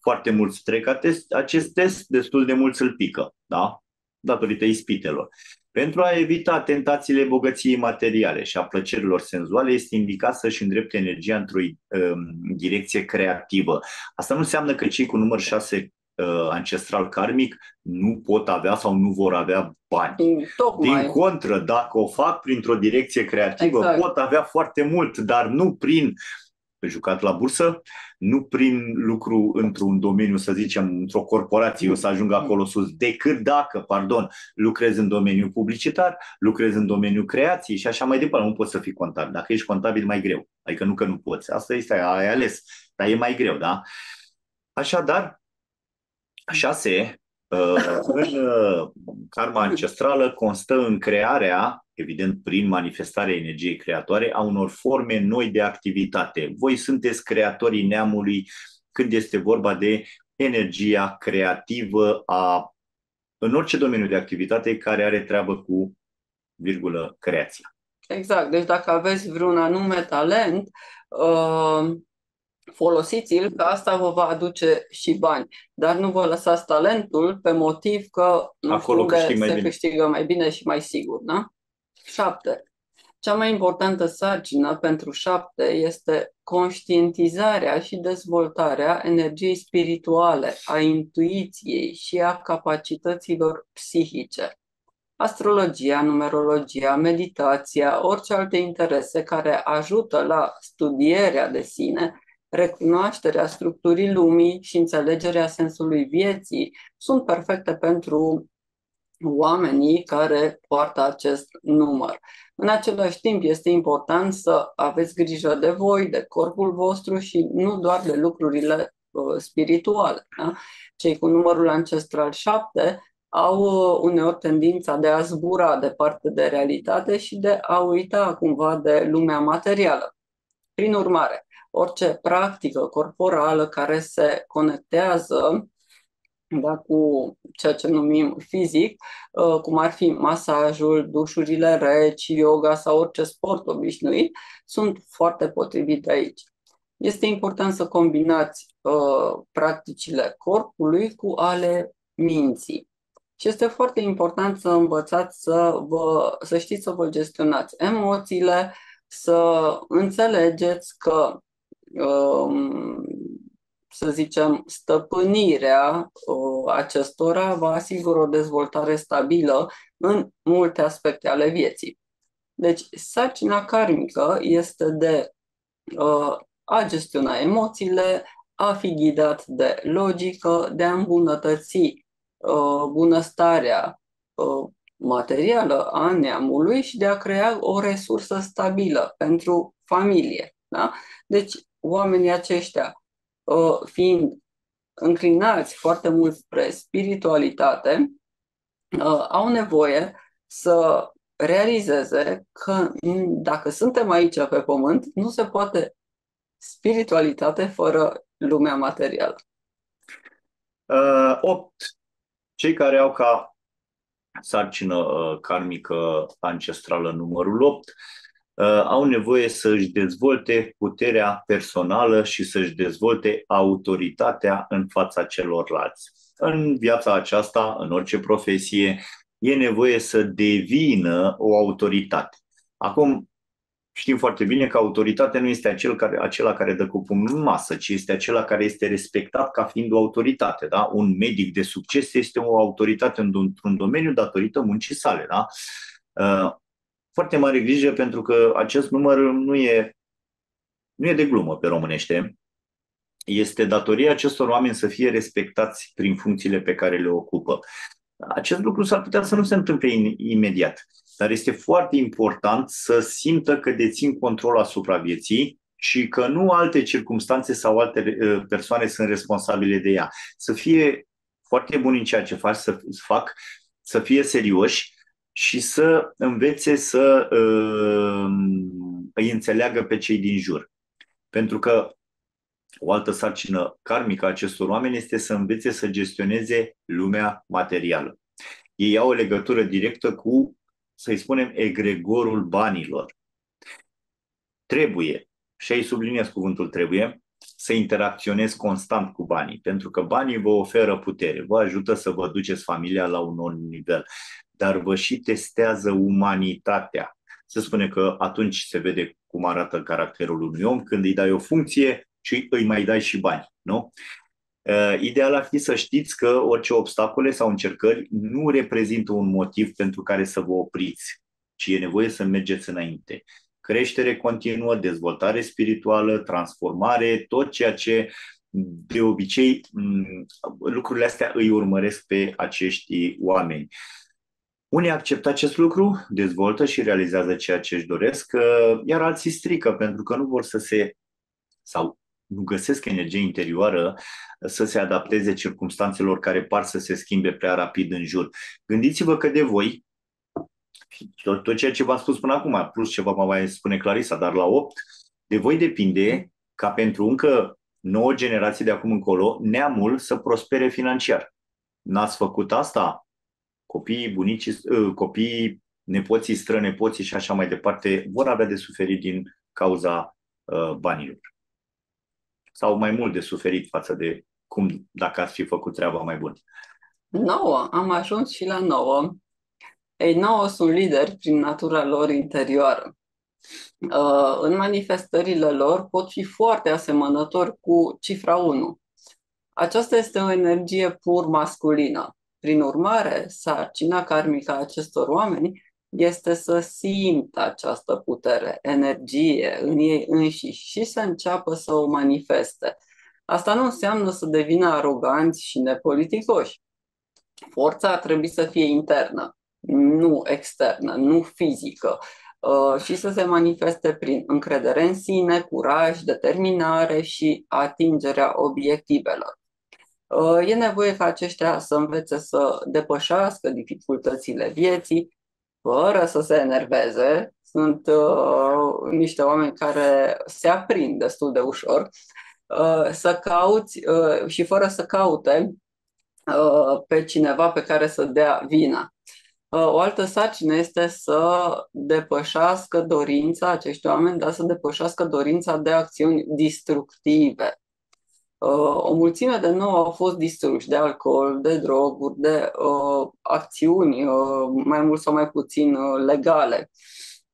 Foarte mulți trec acest test, destul de mulți îl pică, da? datorită ispitelor. Pentru a evita tentațiile bogăției materiale și a plăcerilor senzuale, este indicat să-și îndrepte energia într-o um, direcție creativă. Asta nu înseamnă că cei cu număr 6 uh, ancestral karmic nu pot avea sau nu vor avea bani. Tocmai. Din contră, dacă o fac printr-o direcție creativă, Exact. pot avea foarte mult, dar nu prin jucat la bursă, nu prin lucru într-un domeniu, să zicem, într-o corporație, o să ajung acolo sus, decât dacă, pardon, lucrez în domeniul publicitar, lucrez în domeniul creației și așa mai departe. Nu poți să fii contabil. Dacă ești contabil, mai greu. Adică nu că nu poți. Asta este, ai ales. Dar e mai greu, da? Așadar, șase, uh, în uh, karma ancestrală constă în crearea, evident prin manifestarea energiei creatoare, a unor forme noi de activitate. Voi sunteți creatorii neamului când este vorba de energia creativă a, în orice domeniu de activitate care are treabă cu virgulă creația. Exact. Deci dacă aveți vreun anume talent, uh, folosiți-l, că asta vă va aduce și bani. Dar nu vă lăsați talentul pe motiv că nu Acolo știu unde câștig mai se bine. câștigă mai bine și mai sigur. Da? Șapte. Cea mai importantă sarcină pentru șapte este conștientizarea și dezvoltarea energiei spirituale, a intuiției și a capacităților psihice. Astrologia, numerologia, meditația, orice alte interese care ajută la studierea de sine, recunoașterea structurii lumii și înțelegerea sensului vieții sunt perfecte pentru oamenii care poartă acest număr. În același timp, este important să aveți grijă de voi, de corpul vostru și nu doar de lucrurile uh, spirituale. Da? Cei cu numărul ancestral 7 au uh, uneori tendința de a zbura departe de realitate și de a uita cumva de lumea materială. Prin urmare, orice practică corporală care se conectează da, cu ceea ce numim fizic, uh, cum ar fi masajul, dușurile reci, yoga sau orice sport obișnuit, sunt foarte potrivite aici. Este important să combinați uh, practicile corpului cu ale minții. Și este foarte important să învățați să, vă, să știți să vă gestionați emoțiile, să înțelegeți că um, să zicem, stăpânirea uh, acestora va asigură o dezvoltare stabilă în multe aspecte ale vieții. Deci, sarcina karmică este de uh, a gestiona emoțiile, a fi ghidat de logică, de a îmbunătăți uh, bunăstarea uh, materială a neamului și de a crea o resursă stabilă pentru familie. Da? Deci, oamenii aceștia Uh, fiind înclinați foarte mult spre spiritualitate, uh, au nevoie să realizeze că dacă suntem aici pe pământ, nu se poate spiritualitate fără lumea materială. 8. Uh, Cei care au ca sarcină karmică ancestrală numărul 8 Uh, au nevoie să își dezvolte puterea personală și să își dezvolte autoritatea în fața celorlalți. În viața aceasta, în orice profesie, e nevoie să devină o autoritate. Acum, știm foarte bine că autoritatea nu este acel care, acela care dă cu pumnul în masă, ci este acela care este respectat ca fiind o autoritate. Da? Un medic de succes este o autoritate într-un domeniu datorită muncii sale. Da? Uh, foarte mare grijă pentru că acest număr nu e, nu e de glumă pe românește. Este datoria acestor oameni să fie respectați prin funcțiile pe care le ocupă. Acest lucru s-ar putea să nu se întâmple imediat, dar este foarte important să simtă că dețin control asupra vieții și că nu alte circunstanțe sau alte uh, persoane sunt responsabile de ea. Să fie foarte buni în ceea ce fac, să fac, să fie serioși și să învețe să uh, îi înțeleagă pe cei din jur. Pentru că o altă sarcină karmică a acestor oameni este să învețe să gestioneze lumea materială. Ei au o legătură directă cu, să-i spunem, egregorul banilor. Trebuie, și aici subliniez cuvântul trebuie, să interacționezi constant cu banii, pentru că banii vă oferă putere, vă ajută să vă duceți familia la un nou nivel, dar vă și testează umanitatea. Se spune că atunci se vede cum arată caracterul unui om când îi dai o funcție și îi mai dai și bani, nu? Uh, ideal ar fi să știți că orice obstacole sau încercări nu reprezintă un motiv pentru care să vă opriți, ci e nevoie să mergeți înainte. Creștere continuă, dezvoltare spirituală, transformare, tot ceea ce de obicei lucrurile astea îi urmăresc pe acești oameni. Unii acceptă acest lucru, dezvoltă și realizează ceea ce își doresc, uh, iar alții strică pentru că nu vor să se sau nu găsesc energie interioară să se adapteze circumstanțelor care par să se schimbe prea rapid în jur. Gândiți-vă că de voi, tot, tot ceea ce v-am spus până acum, plus ce vă mai spune Clarisa, dar la 8, de voi depinde ca pentru încă nouă generație de acum încolo, neamul să prospere financiar. N-ați făcut asta? Copiii, bunicii, ă, copiii, nepoții, strănepoții și așa mai departe vor avea de suferit din cauza uh, banilor. Sau mai mult de suferit față de cum dacă ați fi făcut treaba mai bună. Nouă, am ajuns și la nouă. Ei nouă sunt lideri prin natura lor interioară. Uh, în manifestările lor pot fi foarte asemănători cu cifra 1. Aceasta este o energie pur masculină. Prin urmare, sarcina karmică a acestor oameni este să simtă această putere, energie în ei înșiși și să înceapă să o manifeste. Asta nu înseamnă să devină aroganți și nepoliticoși. Forța ar trebui să fie internă, nu externă, nu fizică, uh, și să se manifeste prin încredere în sine, curaj, determinare și atingerea obiectivelor. Uh, e nevoie ca aceștia să învețe să depășească dificultățile vieții, fără să se enerveze. Sunt uh, niște oameni care se aprind destul de ușor. Uh, să cauți uh, și fără să caute uh, pe cineva pe care să dea vina. Uh, o altă sarcină este să depășească dorința, acești oameni, dar să depășească dorința de acțiuni destructive. Uh, o mulțime de nou au fost distruși de alcool, de droguri, de uh, acțiuni uh, mai mult sau mai puțin uh, legale.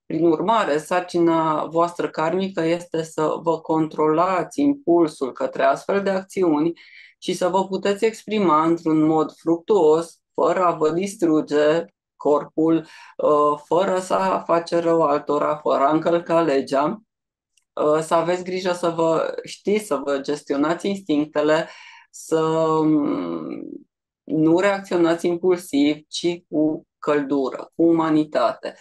Prin urmare, sarcina voastră karmică este să vă controlați impulsul către astfel de acțiuni și să vă puteți exprima într-un mod fructuos, fără a vă distruge corpul, uh, fără să face rău altora, fără a încălca legea Uh, să aveți grijă să vă știți, să vă gestionați instinctele, să um, nu reacționați impulsiv, ci cu căldură, cu umanitate.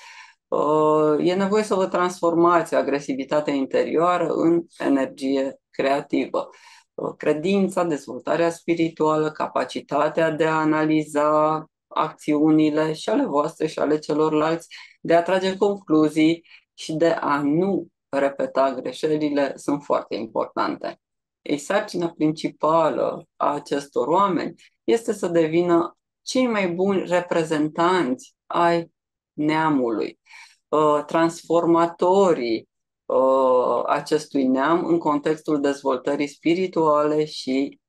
Uh, e nevoie să vă transformați agresivitatea interioară în energie creativă. Uh, credința, dezvoltarea spirituală, capacitatea de a analiza acțiunile și ale voastre și ale celorlalți, de a trage concluzii și de a nu repeta greșelile sunt foarte importante. Ei, sarcina principală a acestor oameni este să devină cei mai buni reprezentanți ai neamului, uh, transformatorii uh, acestui neam în contextul dezvoltării spirituale și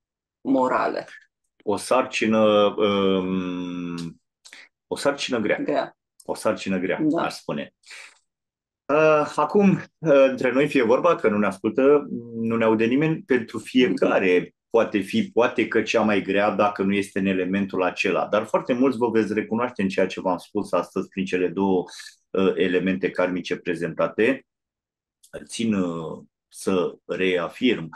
morale. O sarcină, um, o sarcină grea. grea. O sarcină grea, da. aș spune. Uh, acum, uh, între noi fie vorba că nu ne ascultă, nu ne aude nimeni, pentru fiecare poate fi, poate că cea mai grea dacă nu este în elementul acela. Dar foarte mulți vă veți recunoaște în ceea ce v-am spus astăzi prin cele două uh, elemente karmice prezentate. Țin uh, să reafirm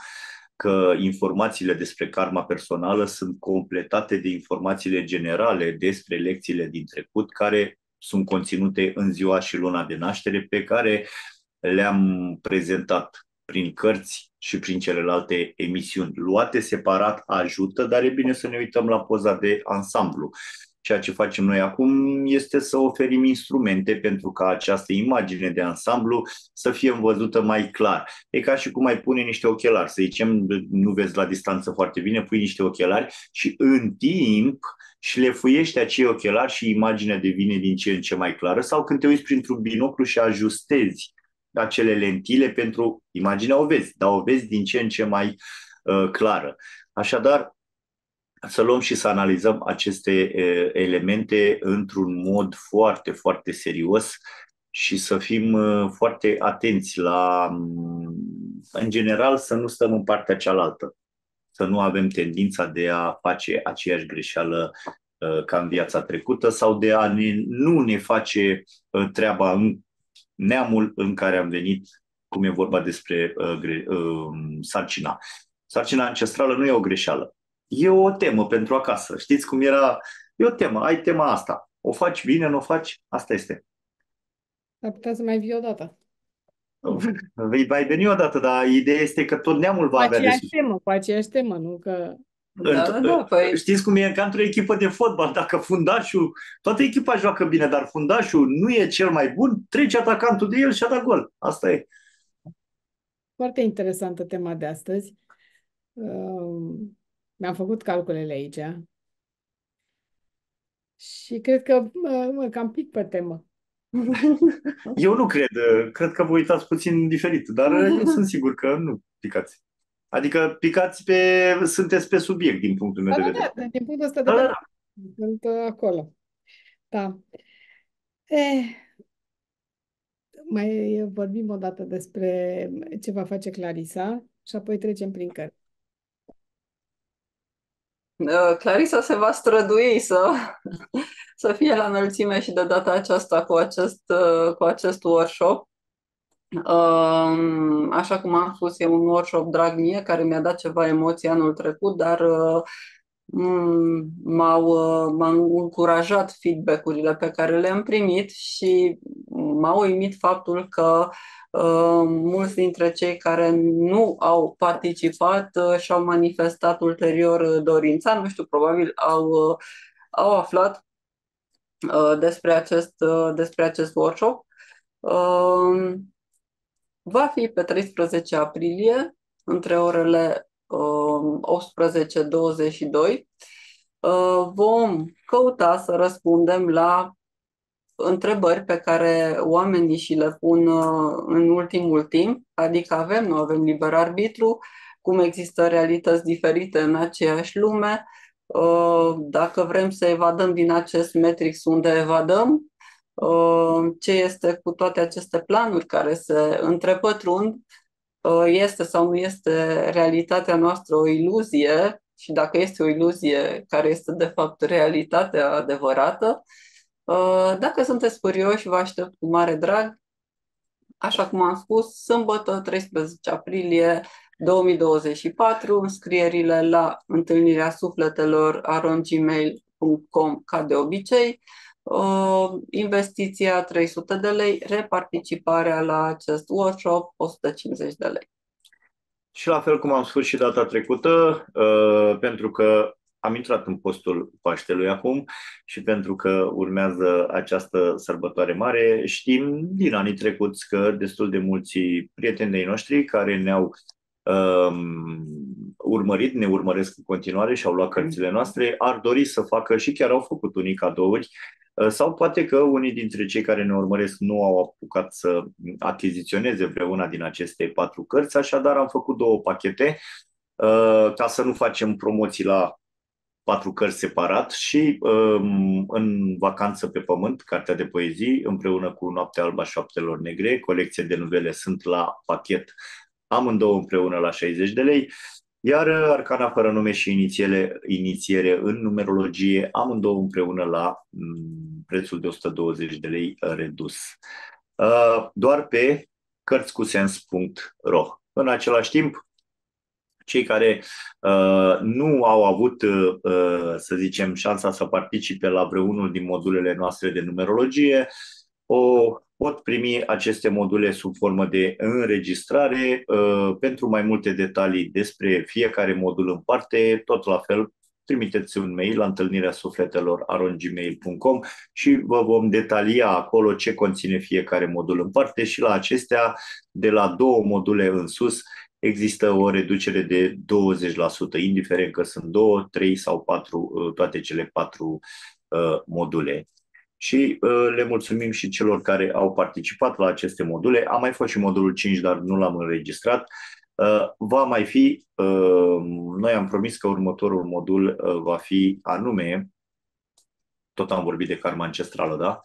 că informațiile despre karma personală sunt completate de informațiile generale despre lecțiile din trecut, care sunt conținute în ziua și luna de naștere, pe care le-am prezentat prin cărți și prin celelalte emisiuni. Luate separat ajută, dar e bine să ne uităm la poza de ansamblu. Ceea ce facem noi acum este să oferim instrumente pentru ca această imagine de ansamblu să fie văzută mai clar. E ca și cum ai pune niște ochelari, să zicem, nu vezi la distanță foarte bine, pui niște ochelari și în timp șlefuiești acei ochelari și imaginea devine din ce în ce mai clară sau când te uiți printr-un binoclu și ajustezi acele lentile pentru imaginea o vezi, dar o vezi din ce în ce mai uh, clară. Așadar, să luăm și să analizăm aceste uh, elemente într-un mod foarte, foarte serios și să fim uh, foarte atenți la, um, în general, să nu stăm în partea cealaltă să nu avem tendința de a face aceeași greșeală uh, ca în viața trecută sau de a ne, nu ne face uh, treaba în neamul în care am venit, cum e vorba despre uh, gre, uh, sarcina. Sarcina ancestrală nu e o greșeală. E o temă pentru acasă. Știți cum era? E o temă. Ai tema asta. O faci bine, nu o faci? Asta este. Ar putea să mai vii odată. Vei mai veni odată, dar ideea este că tot neamul va cu avea aceeași de temă, cu aceeași temă, nu că... Da, da, da, păi... Știți cum e ca într-o echipă de fotbal, dacă fundașul, toată echipa joacă bine, dar fundașul nu e cel mai bun, trece atacantul de el și a dat gol. Asta e. Foarte interesantă tema de astăzi. Uh, mi-am făcut calculele aici și cred că mă, mă cam pic pe temă. Eu nu cred. Cred că vă uitați puțin diferit, dar eu sunt sigur că nu picați. Adică picați pe, sunteți pe subiect din punctul meu Da, de da, vedere. da, din punctul ăsta de Da, da, vedere, da. sunt uh, acolo. Da. Eh, mai vorbim o dată despre ce va face Clarisa și apoi trecem prin cărți. Uh, Clarisa se va strădui să, să fie la înălțime și de data aceasta cu acest, uh, cu acest workshop. Um, Așa cum am spus, e un workshop drag mie, care mi-a dat ceva emoții anul trecut, dar uh, m- m-au, uh, m-au încurajat feedback-urile pe care le-am primit și m-a uimit faptul că uh, mulți dintre cei care nu au participat uh, și-au manifestat ulterior uh, dorința, nu știu, probabil au, uh, au aflat uh, despre acest, uh, despre acest workshop. Uh, Va fi pe 13 aprilie, între orele uh, 18-22. Uh, vom căuta să răspundem la întrebări pe care oamenii și le pun uh, în ultimul timp, adică avem, nu avem liber arbitru, cum există realități diferite în aceeași lume, uh, dacă vrem să evadăm din acest matrix unde evadăm, Uh, ce este cu toate aceste planuri care se întrepătrund, uh, este sau nu este realitatea noastră o iluzie și dacă este o iluzie, care este de fapt realitatea adevărată. Uh, dacă sunteți curioși, vă aștept cu mare drag. Așa cum am spus, sâmbătă 13 aprilie 2024, înscrierile la întâlnirea sufletelor arongmail.com ca de obicei investiția 300 de lei, reparticiparea la acest workshop 150 de lei. Și la fel cum am spus și data trecută, uh, pentru că am intrat în postul Paștelui acum și pentru că urmează această sărbătoare mare, știm din anii trecuți că destul de mulți prieteni de noștri care ne-au um, urmărit, ne urmăresc în continuare și au luat cărțile noastre, ar dori să facă și chiar au făcut unii cadouri Uh, sau poate că unii dintre cei care ne urmăresc nu au apucat să achiziționeze vreuna din aceste patru cărți, așadar am făcut două pachete uh, ca să nu facem promoții la patru cărți separat și um, în Vacanță pe Pământ, cartea de poezii, împreună cu Noaptea Alba Șoaptelor Negre, colecție de novele sunt la pachet amândouă împreună la 60 de lei iar arcana fără nume și inițiere, inițiere în numerologie, amândouă împreună la mm, prețul de 120 de lei redus. Uh, doar pe cărțicusens.ro. În același timp, cei care uh, nu au avut, uh, să zicem, șansa să participe la vreunul din modulele noastre de numerologie, o pot primi aceste module sub formă de înregistrare. Uh, pentru mai multe detalii despre fiecare modul în parte, tot la fel, trimiteți un mail la întâlnirea sufletelor arongmail.com și vă vom detalia acolo ce conține fiecare modul în parte și la acestea, de la două module în sus, există o reducere de 20%, indiferent că sunt două, trei sau patru, uh, toate cele patru uh, module și uh, le mulțumim și celor care au participat la aceste module. A mai fost și modulul 5, dar nu l-am înregistrat. Uh, va mai fi, uh, noi am promis că următorul modul uh, va fi anume, tot am vorbit de karma ancestrală, da?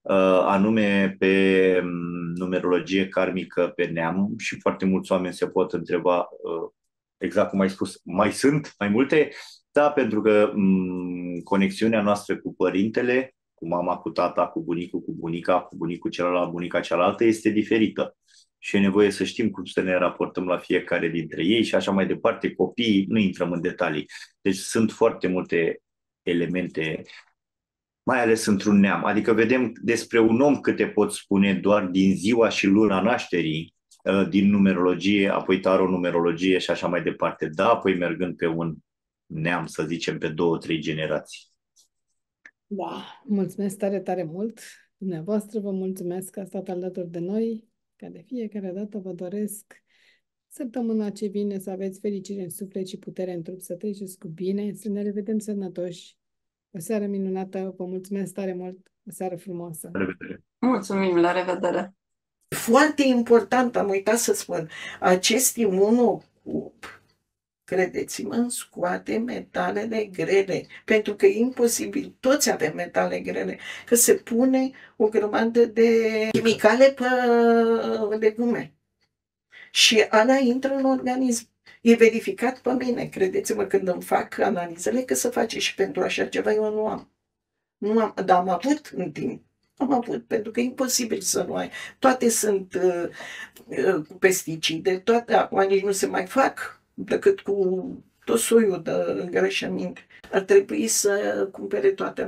Uh, anume pe um, numerologie karmică pe neam și foarte mulți oameni se pot întreba uh, exact cum ai spus, mai sunt mai multe? Da, pentru că um, conexiunea noastră cu părintele cu mama, cu tata, cu bunicul, cu bunica, cu bunicul celălalt, bunica cealaltă, este diferită. Și e nevoie să știm cum să ne raportăm la fiecare dintre ei și așa mai departe. Copiii, nu intrăm în detalii. Deci sunt foarte multe elemente, mai ales într-un neam. Adică vedem despre un om câte pot spune doar din ziua și luna nașterii, uh, din numerologie, apoi tarot numerologie și așa mai departe. Da, apoi mergând pe un neam, să zicem, pe două, trei generații. Da, mulțumesc tare, tare mult. Dumneavoastră vă mulțumesc că ați stat alături de noi. Ca de fiecare dată vă doresc Săptămâna ce vine să aveți fericire în suflet și putere în trup, să treceți cu bine, să ne revedem sănătoși. O seară minunată, vă mulțumesc tare mult, o seară frumoasă. La revedere! Mulțumim, la revedere! Foarte important, am uitat să spun, acest imunocup credeți-mă, îmi scoate metalele grele, pentru că e imposibil, toți avem metale grele, că se pune o grămadă de chimicale pe legume. Și ala intră în organism. E verificat pe mine, credeți-mă, când îmi fac analizele, că să face și pentru așa ceva, eu nu am. Nu am, dar am avut în timp. Am avut, pentru că e imposibil să nu ai. Toate sunt uh, uh, cu pesticide, toate acum nici nu se mai fac decât cu tot soiul de îngrășăminte. Ar trebui să cumpere toate